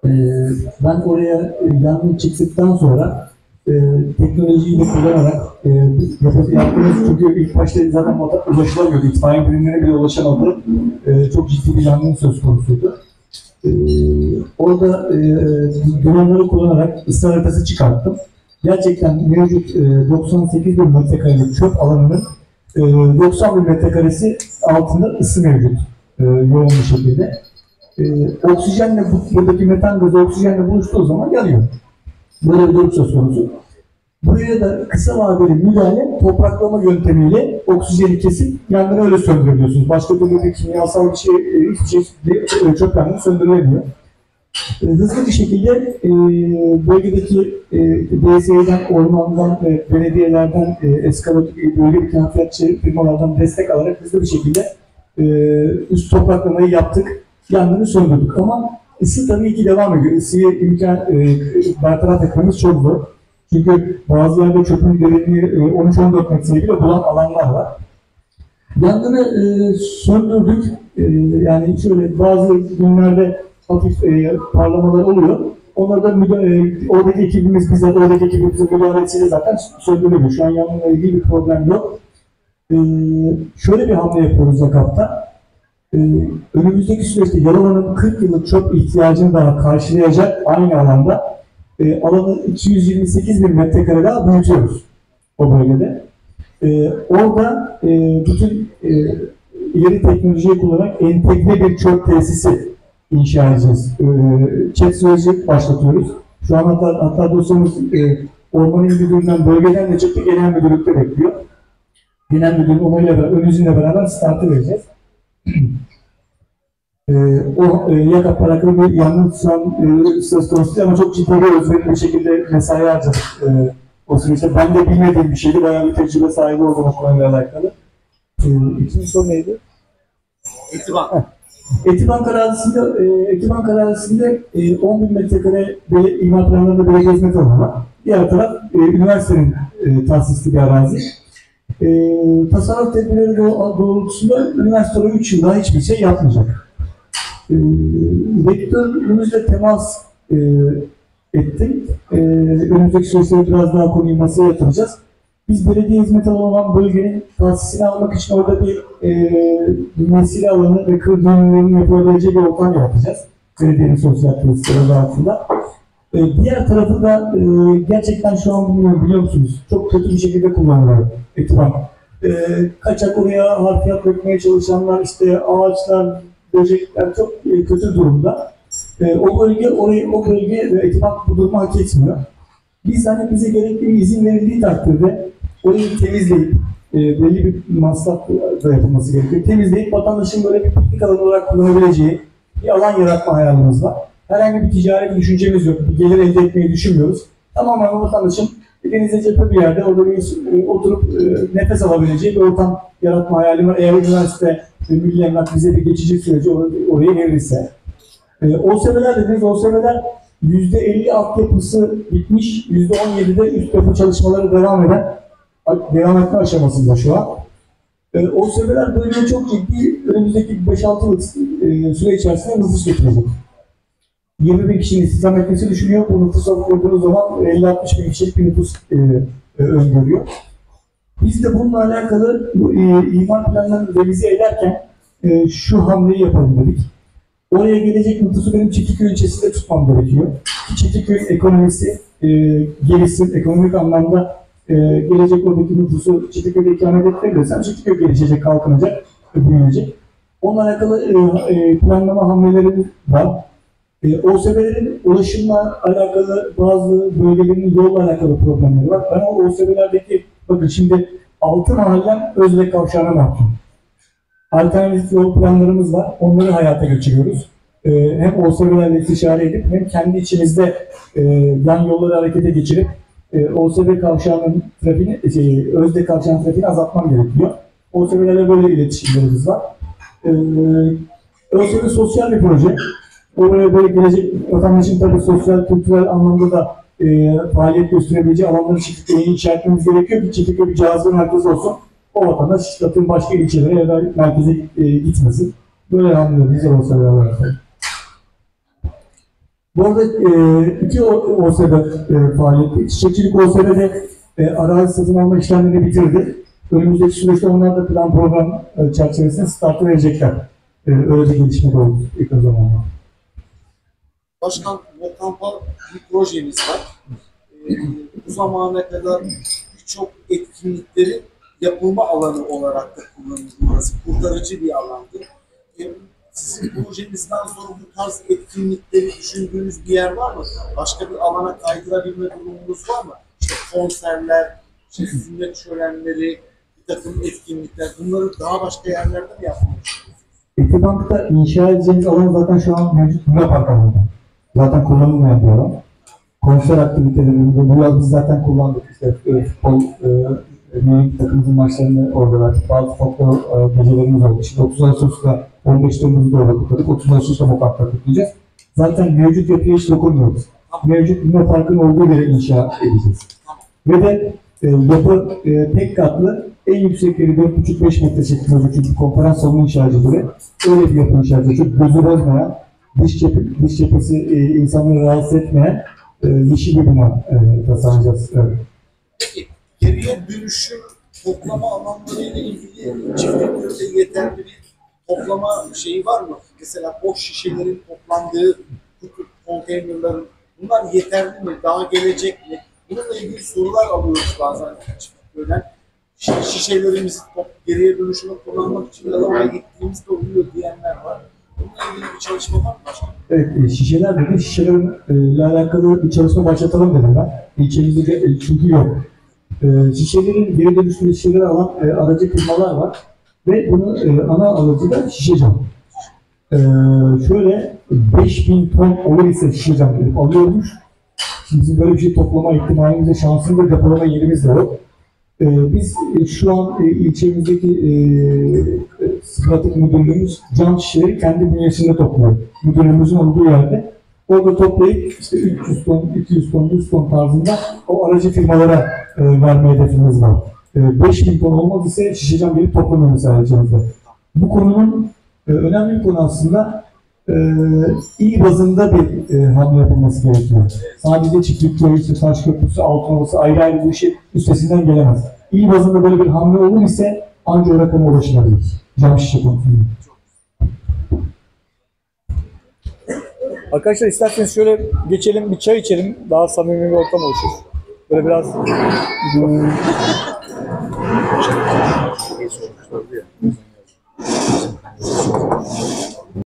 E, ben oraya e, yangın çıktıktan sonra e, teknolojiyi de kullanarak e, yap- yaptığımız çünkü ilk başta zaten ulaşılamıyordu. İtfaiye birimlerine bile ulaşamadı. E, çok ciddi bir yangın söz konusuydu. Ee, orada e, dronları kullanarak ısı haritası çıkarttım. Gerçekten mevcut e, 98 bin metrekarelik çöp alanının e, 90 bin metrekaresi altında ısı mevcut e, yoğun bir şekilde. E, oksijenle bu, buradaki metan gazı oksijenle buluştuğu zaman yanıyor. Böyle bir durum söz konusu. Buraya da kısa vadeli müdahale topraklama yöntemiyle oksijeni kesip yangını öyle söndürebiliyorsunuz. Başka türlü bir kimyasal bir şey, e, hiçbir şey e, çöp yangını söndürülemiyor. E, Hızlı bir şekilde e, bölgedeki e, DSE'den, ormandan, e, belediyelerden, e, eskavat, e, bölgedeki hafriyatçı firmalardan destek alarak hızlı bir şekilde e, üst topraklamayı yaptık. Yangını söndürdük ama ısı tabii ki devam ediyor. Isıyı imkan e, bertaraf etmemiz çok zor. Çünkü bazı yerde çöpün derinliği e, 13-14 metreyi bile bulan alanlar var. Yangını e, söndürdük. E, yani şöyle bazı günlerde hafif e, parlamalar oluyor. Onları da müda- e, oradaki ekibimiz bize, oradaki ekibimizin müdahalesiyle zaten söndürülüyor. Şu an yangınla ilgili bir problem yok. E, şöyle bir hamle yapıyoruz Yakap'ta. E, önümüzdeki süreçte Yalova'nın 40 yıllık çöp ihtiyacını daha karşılayacak aynı alanda e, alanı 228 bin metrekare daha büyütüyoruz o bölgede. E, orada e, bütün e, ileri teknolojiyi kullanarak entegre bir çöp tesisi inşa edeceğiz. E, süreci başlatıyoruz. Şu an hatta, hatta dosyamız e, Orman İl Müdürlüğü'nden bölgeden de çıktı, genel müdürlükte bekliyor. Genel müdürün onayıyla beraber, ön beraber startı vereceğiz. Ee, o e, yakap alakalı bir an e, söz konusu ama çok ciddi ve özverili bir şekilde mesai harcadık e, o süreçte. Ben de bilmediğim bir şeydi. Bayağı bir tecrübe sahibi oldum o konuyla alakalı. E, ikinci soru neydi? İtibar. Etiban arazisinde, e, Etiban e, 10 bin metrekare bir imar planlarında belediye hizmet alanı var. Diğer taraf e, üniversitenin e, tahsisli bir arazi. E, tasarruf tedbirleri doğ- doğrultusunda üniversite oraya 3 yıl daha hiçbir şey yapmayacak. E, rektörümüzle temas e, ettim. E, önümüzdeki süreçte biraz daha konuyu masaya yatıracağız. Biz belediye hizmet alanı olan bölgenin tahsisini almak için orada bir e, bir mesire alanı ve kır düğümlerinin yapılabileceği bir ortam yaratacağız. Belediyenin sosyal tesisleri altında. E, diğer tarafı da e, gerçekten şu an bilmiyorum biliyor musunuz? Çok kötü bir şekilde kullanılıyor etiban. E, kaçak oraya harfiyat dökmeye çalışanlar, işte ağaçlar, böcekler çok e, kötü durumda. E, o bölge, orayı, o bölge ve etiban bu durumu hak etmiyor. Biz hani bize gerekli izin verildiği takdirde orayı temizleyip e, belli bir masraf da yapılması gerekiyor. Temizleyip vatandaşın böyle bir piknik alanı olarak kullanabileceği bir alan yaratma hayalimiz var. Herhangi bir ticari bir düşüncemiz yok. Bir gelir elde etmeyi düşünmüyoruz. Tamamen vatandaşın denize cephe bir yerde orada bir oturup e, nefes alabileceği bir ortam yaratma hayali var. Eğer üniversite ve Milli Emlak bize bir geçici süreci or- oraya verirse. E, OSB'ler dediniz, OSB'ler %50 altyapısı bitmiş, %17'de üst yapı çalışmaları devam eden, devam etme aşamasında şu an. E, OSB'ler böyle çok ciddi önümüzdeki 5-6 yıl e, süre içerisinde nüfus getirecek. 20 bin kişinin istihdam etmesi düşünüyor. Bu nüfusa vurduğunuz zaman 50-60 bin kişilik bir nüfus e, e, öngörüyor. Biz de bununla alakalı bu e, imar planlarını revize ederken e, şu hamleyi yapalım dedik. Oraya gelecek nüfusu benim Çekiköy ilçesinde tutmam gerekiyor. Ki Çekiköy ekonomisi e, gelişsin, ekonomik anlamda e, gelecek oradaki nüfusu Çetiköy'de ikamet ettirebilirsem Çetiköy gelişecek, kalkınacak, büyüyecek. Onunla alakalı e, e, planlama hamleleri var. E, OSB'lerin ulaşımla alakalı bazı bölgelerin yolla alakalı problemleri var. Ben o OSB'lerdeki, bakın şimdi altı mahallem Özbek Kavşağı'na mahkum. Alternatif yol planlarımız var. Onları hayata geçiriyoruz. E, hem OSB'lerle istişare edip hem kendi içimizde e, yan yolları harekete geçirip e, OSB kavşağının trafiğini, şey, Özde kavşağının trafiğini azaltmam gerekiyor. OSB'lerle böyle iletişimlerimiz var. E, ÖSB sosyal bir proje. Oraya böyle gelecek vatandaşın tabii sosyal, kültürel anlamda da e, faaliyet gösterebileceği alanları çiftlikte inşa etmemiz gerekiyor ki çiftlikte bir cazibe merkezi olsun. O vatandaş Şişlat'ın başka ilçelere ya da merkeze e, gitmesin. Böyle hamlelerimiz olsa beraber. Bu arada e, iki O- OSE'de e, faaliyet, çiçekçilik OSE'de de e, arazi satın alma işlemlerini bitirdi. Önümüzdeki süreçte onlar da plan program e, çerçevesinde startı verecekler. E, öyle bir gelişme de oldu yakın zamanda. Başkan Mokampa bir projemiz var. Ee, bu zamana kadar birçok etkinlikleri yapılma alanı olarak da kullanıldı. Burası kurtarıcı bir alandı. Ee, sizin projenizden sonra bu tarz etkinlikleri düşündüğünüz bir yer var mı? Başka bir alana kaydırabilme durumunuz var mı? İşte konserler, işte şölenleri, bir takım etkinlikler. Bunları daha başka yerlerde mi yapmak Etibank'ta inşa edeceğimiz alan zaten şu an mevcut Luna Park alanında. Zaten kullanılmayan bir alan. Konser aktivitelerinde bu yaz biz zaten kullandık. İşte e, futbol, e, milli takımımızın maçlarını orada verdik. Bazı folklor e, gecelerimiz oldu. Şimdi 30 Ağustos'ta 15 Temmuz'da orada kutladık. 30 Ağustos'ta Mokak'ta kutlayacağız. Zaten mevcut yapıya hiç dokunmuyoruz. Mevcut Luna Park'ın olduğu yere inşa edeceğiz. Ve de e, yapı e, tek katlı en yüksek yeri 4,5-5 metre şeklinde çünkü konferans salonu inşa edildi. Öyle bir yapı inşa edildi. Çok gözü bozmayan, dış, cephe, dış cephesi e, insanları rahatsız etmeyen e, yeşil bir bina e, tasarlayacağız. Evet. Peki geriye dönüşüm toplama alanlarıyla ilgili çiftliklerinde yeterli bir toplama şeyi var mı? Mesela boş şişelerin toplandığı kutu konteynerların bunlar yeterli mi? Daha gelecek mi? Bununla ilgili sorular alıyoruz bazen çiftliklerden. Şi- Şişelerimizi top, geriye dönüşüme kullanmak için alamaya gittiğimizde oluyor diyenler var. Bir çalışma? Evet, e, şişeler dedi. Şişelerin e, ile alakalı bir çalışma başlatalım dedim ben. İlçemizde de e, çünkü yok. E, şişelerin geri dönüşümlü şişeleri alan aracı firmalar var. Ve bunu e, ana alıcı da şişe cam. Şöyle 5000 ton olur ise şişe cam alıyormuş. Şimdi bizim böyle bir şey toplama ihtimalimiz de şansımız da depolama yerimiz de yok. E, biz e, şu an e, ilçemizdeki e, Sıfıratık Müdürlüğümüz cam şişeleri kendi bünyesinde topluyor. Müdürlüğümüzün olduğu yerde. Orada toplayıp işte 300 ton, 200 ton, 100 ton tarzında o aracı firmalara verme hedefimiz var. E, 5000 ton olmaz ise şişe cam gelip toplamıyor mesela ilçemizde. Bu konunun önemli bir konu aslında e, iyi bazında bir e, hamle yapılması gerekiyor. Sadece çiftlik köyüsü, taş köprüsü, altın olası ayrı ayrı bu işin üstesinden gelemez. İyi bazında böyle bir hamle olur ise anca o rakama ulaşılabilir. Cam şişe konusunda. Arkadaşlar isterseniz şöyle geçelim bir çay içelim. Daha samimi bir ortam oluşur. Böyle biraz...